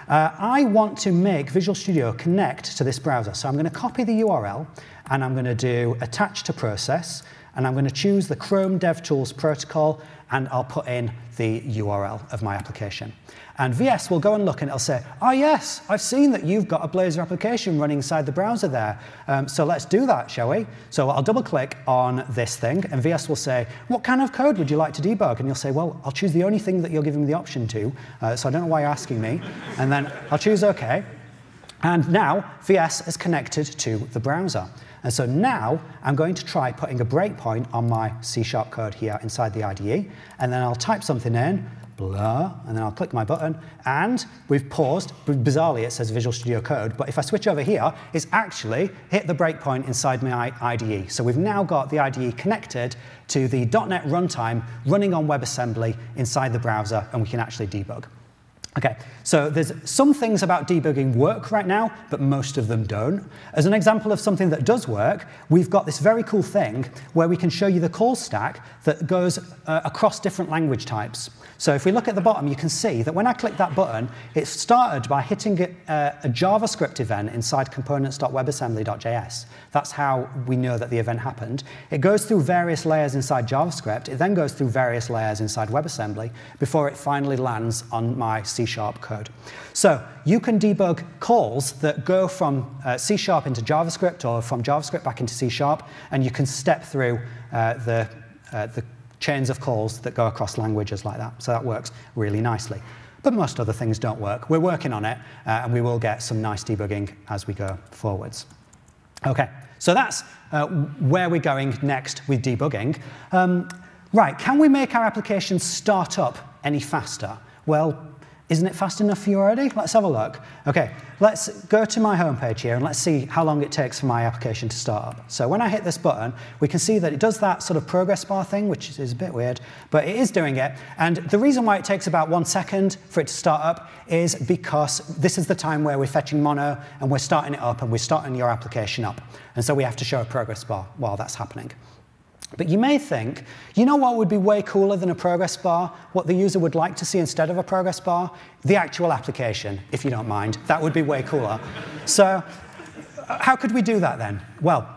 Uh, I want to make Visual Studio connect to this browser. So I'm going to copy the URL, and I'm going to do attach to process, and I'm going to choose the Chrome DevTools protocol, and I'll put in the URL of my application. And VS will go and look and it'll say, oh yes, I've seen that you've got a Blazor application running inside the browser there. Um, so let's do that, shall we? So I'll double click on this thing and VS will say, what kind of code would you like to debug? And you'll say, well, I'll choose the only thing that you're giving me the option to. Uh, so I don't know why you're asking me. And then I'll choose OK. And now VS is connected to the browser. And so now I'm going to try putting a breakpoint on my C-sharp code here inside the IDE, and then I'll type something in, blah, and then I'll click my button, and we've paused. Bizarrely, it says Visual Studio Code, but if I switch over here, it's actually hit the breakpoint inside my IDE. So we've now got the IDE connected to the .NET runtime running on WebAssembly inside the browser, and we can actually debug. Okay, so there's some things about debugging work right now, but most of them don't. As an example of something that does work, we've got this very cool thing where we can show you the call stack that goes uh, across different language types. So if we look at the bottom, you can see that when I click that button, it started by hitting a, a JavaScript event inside components.webassembly.js. That's how we know that the event happened. It goes through various layers inside JavaScript. It then goes through various layers inside WebAssembly before it finally lands on my C-sharp code. So you can debug calls that go from uh, C-sharp into JavaScript or from JavaScript back into C-sharp, and you can step through uh, the, uh, the chains of calls that go across languages like that. So that works really nicely. But most other things don't work. We're working on it, uh, and we will get some nice debugging as we go forwards. OK, so that's uh, where we're going next with debugging. Um, right, can we make our application start up any faster? Well, isn't it fast enough for you already? Let's have a look. OK, let's go to my homepage here and let's see how long it takes for my application to start up. So when I hit this button, we can see that it does that sort of progress bar thing, which is a bit weird, but it is doing it. And the reason why it takes about one second for it to start up is because this is the time where we're fetching mono and we're starting it up and we're starting your application up. And so we have to show a progress bar while that's happening. But you may think, you know what would be way cooler than a progress bar? What the user would like to see instead of a progress bar? The actual application, if you don't mind. That would be way cooler. so how could we do that then? Well,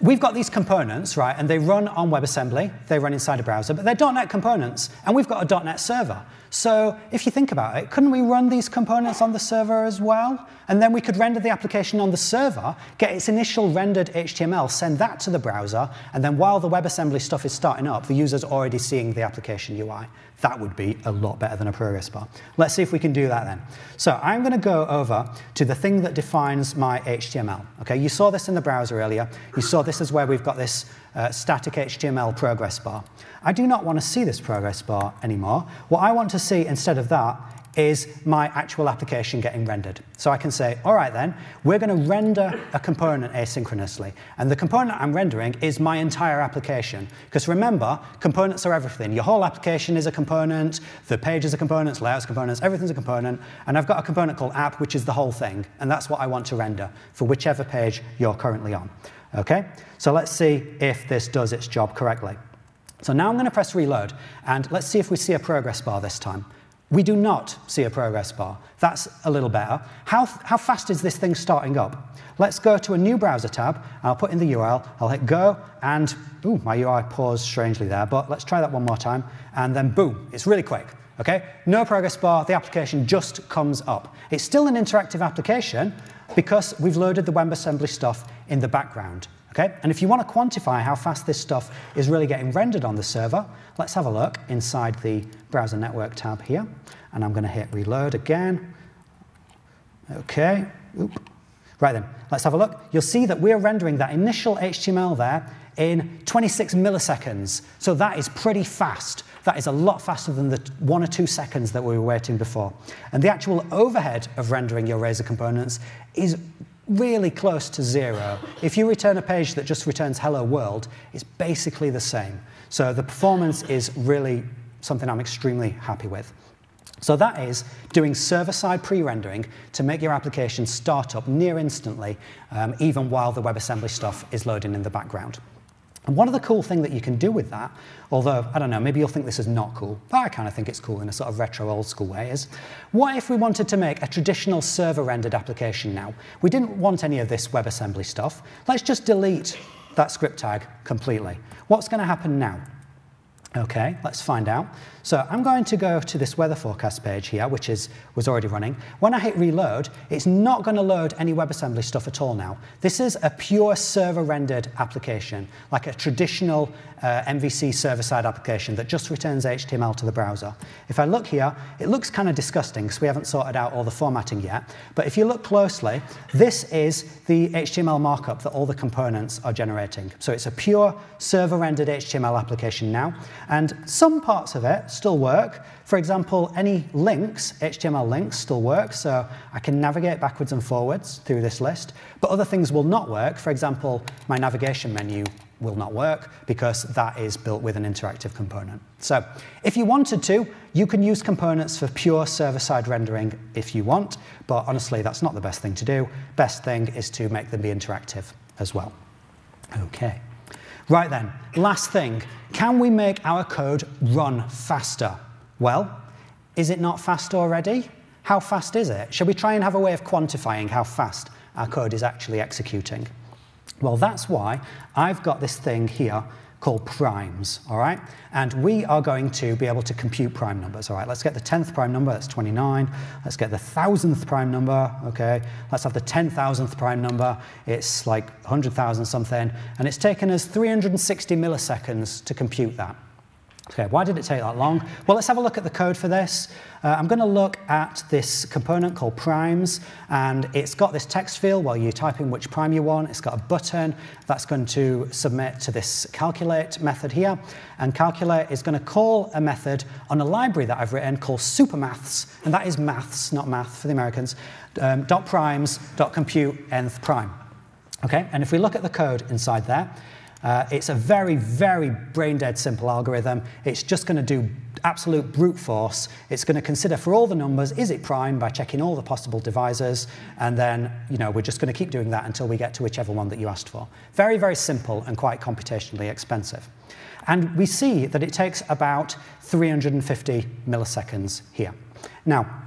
we've got these components, right, and they run on WebAssembly. They run inside a browser, but they're .NET components, and we've got a .NET server. So if you think about it, couldn't we run these components on the server as well? And then we could render the application on the server, get its initial rendered HTML, send that to the browser, and then while the WebAssembly stuff is starting up, the user's already seeing the application UI. That would be a lot better than a progress bar. Let's see if we can do that then. So I'm going to go over to the thing that defines my HTML. Okay, you saw this in the browser earlier. You saw this is where we've got this uh, static HTML progress bar. I do not want to see this progress bar anymore. What I want to see instead of that is my actual application getting rendered. So I can say, all right then, we're going to render a component asynchronously. And the component I'm rendering is my entire application. Because remember, components are everything. Your whole application is a component, the page is a component, layouts components, everything's a component. And I've got a component called app, which is the whole thing. And that's what I want to render for whichever page you're currently on. Okay? So let's see if this does its job correctly. So now I'm going to press reload, and let's see if we see a progress bar this time. We do not see a progress bar. That's a little better. How, how fast is this thing starting up? Let's go to a new browser tab. I'll put in the URL. I'll hit go, and ooh, my UI paused strangely there, but let's try that one more time. And then boom, it's really quick. Okay? No progress bar, the application just comes up. It's still an interactive application because we've loaded the WebAssembly stuff in the background. Okay? And if you want to quantify how fast this stuff is really getting rendered on the server, let's have a look inside the Browser Network tab here. And I'm going to hit reload again. Okay. Oop. Right then, let's have a look. You'll see that we're rendering that initial HTML there in 26 milliseconds. So that is pretty fast. That is a lot faster than the one or two seconds that we were waiting before. And the actual overhead of rendering your Razor components is really close to zero. If you return a page that just returns hello world, it's basically the same. So the performance is really something I'm extremely happy with. So that is doing server-side pre-rendering to make your application start up near instantly, um, even while the WebAssembly stuff is loading in the background. And one of the cool things that you can do with that, although, I don't know, maybe you'll think this is not cool, but I kind of think it's cool in a sort of retro old school way, is what if we wanted to make a traditional server rendered application now? We didn't want any of this WebAssembly stuff. Let's just delete that script tag completely. What's going to happen now? Okay, let's find out. So I'm going to go to this weather forecast page here, which is, was already running. When I hit reload, it's not going to load any WebAssembly stuff at all now. This is a pure server-rendered application, like a traditional uh, MVC server-side application that just returns HTML to the browser. If I look here, it looks kind of disgusting because we haven't sorted out all the formatting yet. But if you look closely, this is the HTML markup that all the components are generating. So it's a pure server-rendered HTML application now. And some parts of it still work. For example, any links, HTML links still work, so I can navigate backwards and forwards through this list. But other things will not work. For example, my navigation menu will not work because that is built with an interactive component. So if you wanted to, you can use components for pure server-side rendering if you want, but honestly, that's not the best thing to do. Best thing is to make them be interactive as well. Okay. Right then, last thing, can we make our code run faster? Well, is it not fast already? How fast is it? Shall we try and have a way of quantifying how fast our code is actually executing? Well, that's why I've got this thing here called primes, all right? And we are going to be able to compute prime numbers, all right? Let's get the 10th prime number, that's 29. Let's get the 1,000th prime number, okay? Let's have the 10,000th prime number. It's like 100,000 something. And it's taken us 360 milliseconds to compute that. Okay, why did it take that long? Well, let's have a look at the code for this. Uh, I'm going to look at this component called primes, and it's got this text field while you type in which prime you want. It's got a button that's going to submit to this calculate method here, and calculate is going to call a method on a library that I've written called supermaths, and that is maths, not math for the Americans, um, dot primes dot compute nth prime. Okay, and if we look at the code inside there, uh, it's a very, very brain dead simple algorithm. It's just going to do absolute brute force. It's going to consider for all the numbers, is it prime by checking all the possible divisors, and then you know we're just going to keep doing that until we get to whichever one that you asked for. Very, very simple and quite computationally expensive. And we see that it takes about 350 milliseconds here. Now,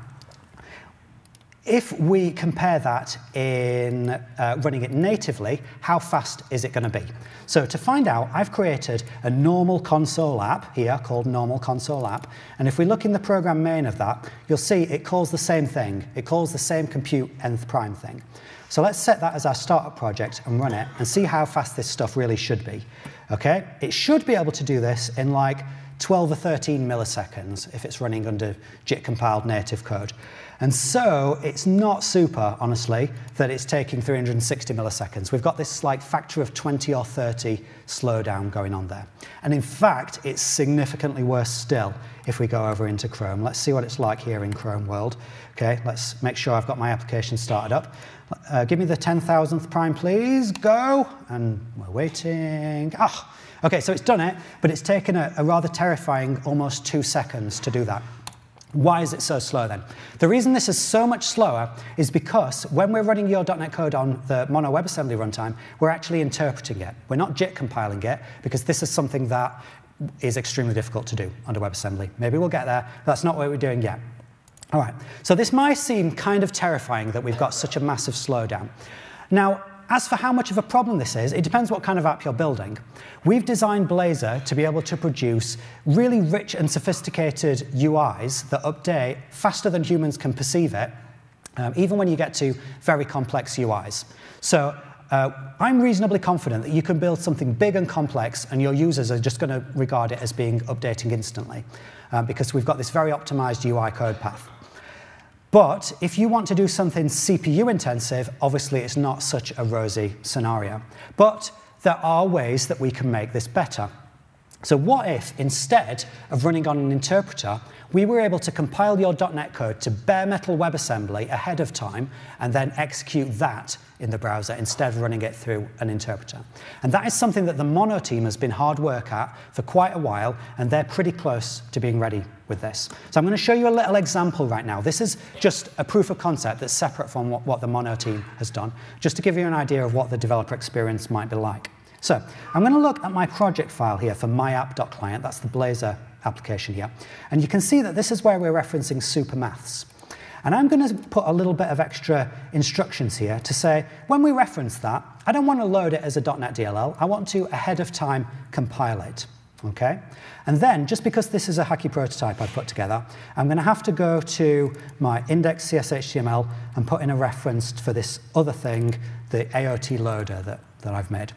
if we compare that in uh, running it natively, how fast is it going to be? So to find out, I've created a normal console app here called normal console app. And if we look in the program main of that, you'll see it calls the same thing. It calls the same compute nth prime thing. So let's set that as our startup project and run it and see how fast this stuff really should be. Okay? It should be able to do this in like 12 or 13 milliseconds if it's running under JIT compiled native code. And so it's not super, honestly, that it's taking 360 milliseconds. We've got this like factor of 20 or 30 slowdown going on there. And in fact, it's significantly worse still if we go over into Chrome. Let's see what it's like here in Chrome world. Okay, let's make sure I've got my application started up. Uh, give me the 10,000th prime, please. Go. And we're waiting. Ah, okay, so it's done it, but it's taken a, a rather terrifying almost two seconds to do that. Why is it so slow then? The reason this is so much slower is because when we're running your .NET code on the Mono WebAssembly runtime, we're actually interpreting it. We're not JIT compiling it because this is something that is extremely difficult to do under WebAssembly. Maybe we'll get there. That's not what we're doing yet. All right, so this might seem kind of terrifying that we've got such a massive slowdown. Now, as for how much of a problem this is, it depends what kind of app you're building. We've designed Blazor to be able to produce really rich and sophisticated UIs that update faster than humans can perceive it, um, even when you get to very complex UIs. So uh, I'm reasonably confident that you can build something big and complex, and your users are just going to regard it as being updating instantly, uh, because we've got this very optimized UI code path. But if you want to do something CPU intensive, obviously it's not such a rosy scenario. But there are ways that we can make this better. So what if, instead of running on an interpreter, we were able to compile your .NET code to bare metal WebAssembly ahead of time and then execute that in the browser instead of running it through an interpreter. And that is something that the Mono team has been hard work at for quite a while, and they're pretty close to being ready with this. So I'm going to show you a little example right now. This is just a proof of concept that's separate from what, what the Mono team has done, just to give you an idea of what the developer experience might be like. So I'm going to look at my project file here for myapp.client. That's the Blazor application here. And you can see that this is where we're referencing supermaths. And I'm going to put a little bit of extra instructions here to say, when we reference that, I don't want to load it as a .NET DLL. I want to, ahead of time, compile it. Okay? And then, just because this is a hacky prototype I've put together, I'm going to have to go to my index CSHTML and put in a reference for this other thing, the AOT loader that, that I've made.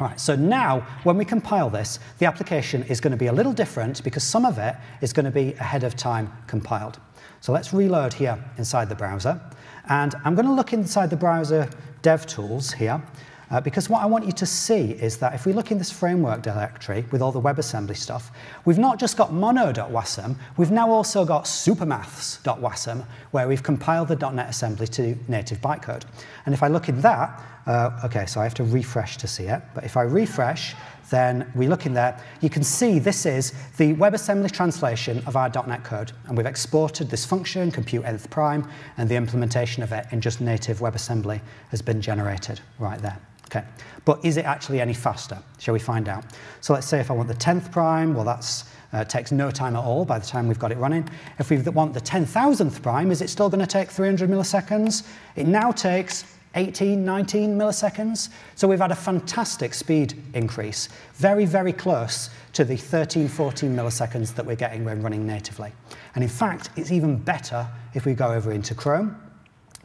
Right, so now when we compile this, the application is going to be a little different because some of it is going to be ahead of time compiled. So let's reload here inside the browser. And I'm going to look inside the browser DevTools here, uh, because what I want you to see is that if we look in this framework directory with all the WebAssembly stuff, we've not just got mono.wasm, we've now also got supermaths.wasm, where we've compiled the .NET assembly to native bytecode. And if I look in that, uh, okay, so I have to refresh to see it, but if I refresh, then we look in there, you can see this is the WebAssembly translation of our .NET code. And we've exported this function, compute nth prime, and the implementation of it in just native WebAssembly has been generated right there. Okay, but is it actually any faster? Shall we find out? So let's say if I want the 10th prime, well, that uh, takes no time at all by the time we've got it running. If we want the 10,000th prime, is it still going to take 300 milliseconds? It now takes 18, 19 milliseconds. So we've had a fantastic speed increase, very, very close to the 13, 14 milliseconds that we're getting when running natively. And in fact, it's even better if we go over into Chrome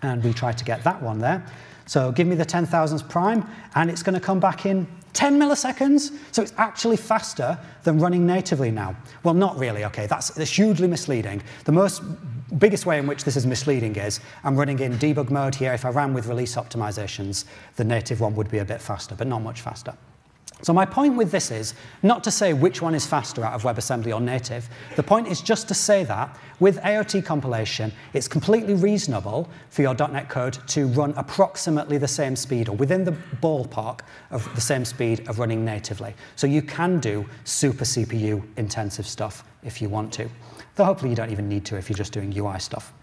and we try to get that one there. So give me the 10,000th prime, and it's going to come back in 10 milliseconds. So it's actually faster than running natively now. Well, not really, okay, that's, that's hugely misleading. The most biggest way in which this is misleading is I'm running in debug mode here. If I ran with release optimizations, the native one would be a bit faster, but not much faster. So my point with this is not to say which one is faster out of WebAssembly or native. The point is just to say that with AOT compilation, it's completely reasonable for your .NET code to run approximately the same speed or within the ballpark of the same speed of running natively. So you can do super CPU intensive stuff if you want to. Though hopefully you don't even need to if you're just doing UI stuff.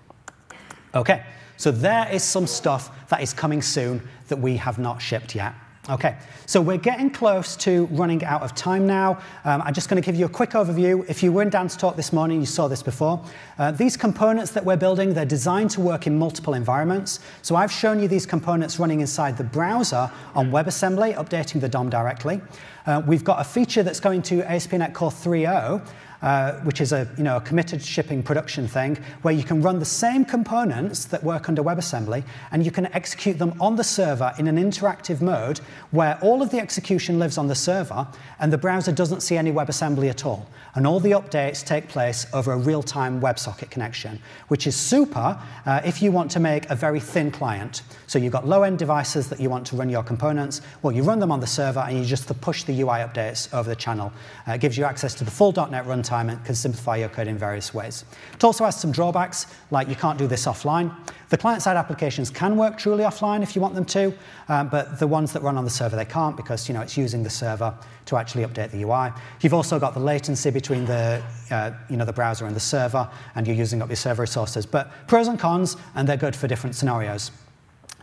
Okay, so there is some stuff that is coming soon that we have not shipped yet. Okay, so we're getting close to running out of time now. Um, I'm just going to give you a quick overview. If you were in Dan's talk this morning, you saw this before. Uh, these components that we're building, they're designed to work in multiple environments. So I've shown you these components running inside the browser on WebAssembly, updating the DOM directly. Uh, we've got a feature that's going to ASP.NET Core 3.0 uh, which is a, you know, a committed shipping production thing, where you can run the same components that work under WebAssembly, and you can execute them on the server in an interactive mode where all of the execution lives on the server, and the browser doesn't see any WebAssembly at all. And all the updates take place over a real-time WebSocket connection, which is super uh, if you want to make a very thin client. So you've got low-end devices that you want to run your components. Well, you run them on the server, and you just push the UI updates over the channel. Uh, it gives you access to the full .NET runtime and can simplify your code in various ways. It also has some drawbacks, like you can't do this offline. The client-side applications can work truly offline if you want them to, um, but the ones that run on the server, they can't because you know, it's using the server to actually update the UI. You've also got the latency between the, uh, you know, the browser and the server, and you're using up your server resources. But pros and cons, and they're good for different scenarios.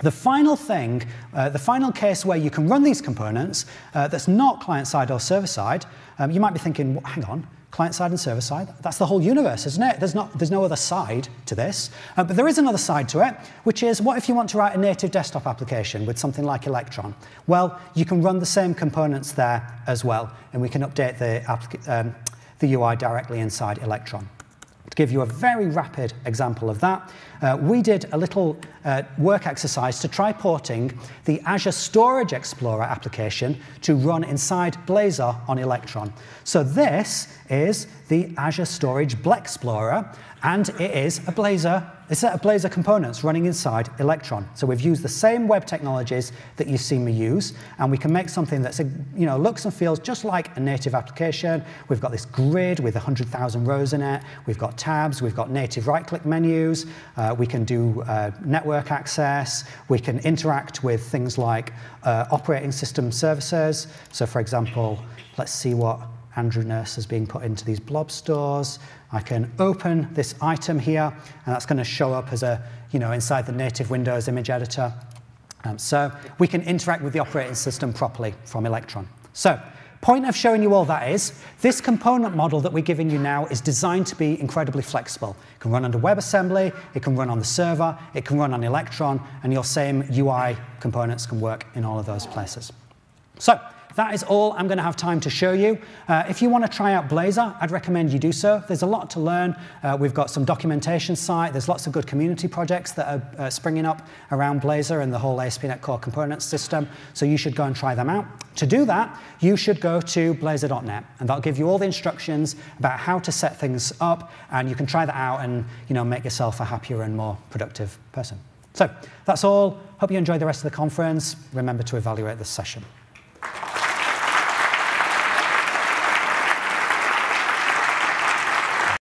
The final thing, uh, the final case where you can run these components uh, that's not client-side or server-side, um, you might be thinking, hang on, client side and server side. That's the whole universe, isn't it? There's, not, there's no other side to this. Uh, but there is another side to it, which is what if you want to write a native desktop application with something like Electron? Well, you can run the same components there as well, and we can update the, um, the UI directly inside Electron. To give you a very rapid example of that, uh, we did a little uh, work exercise to try porting the Azure Storage Explorer application to run inside Blazor on Electron. So this is the Azure Storage Blexplorer, and it is a Blazor, a set of Blazor components running inside Electron. So we've used the same web technologies that you've seen me use, and we can make something that's, you know, looks and feels just like a native application. We've got this grid with 100,000 rows in it. We've got tabs. We've got native right-click menus. Uh, we can do uh, network access. We can interact with things like uh, operating system services. So for example, let's see what Andrew Nurse has been put into these blob stores. I can open this item here, and that's going to show up as a, you know, inside the native Windows image editor. Um, so we can interact with the operating system properly from Electron. So point of showing you all that is, this component model that we're giving you now is designed to be incredibly flexible. It can run under WebAssembly, it can run on the server, it can run on Electron, and your same UI components can work in all of those places. So that is all I'm going to have time to show you. Uh, if you want to try out Blazor, I'd recommend you do so. There's a lot to learn. Uh, we've got some documentation site. There's lots of good community projects that are uh, springing up around Blazor and the whole ASP.NET Core Components system, so you should go and try them out. To do that, you should go to blazor.net, and that'll give you all the instructions about how to set things up, and you can try that out and you know, make yourself a happier and more productive person. So that's all. Hope you enjoyed the rest of the conference. Remember to evaluate this session.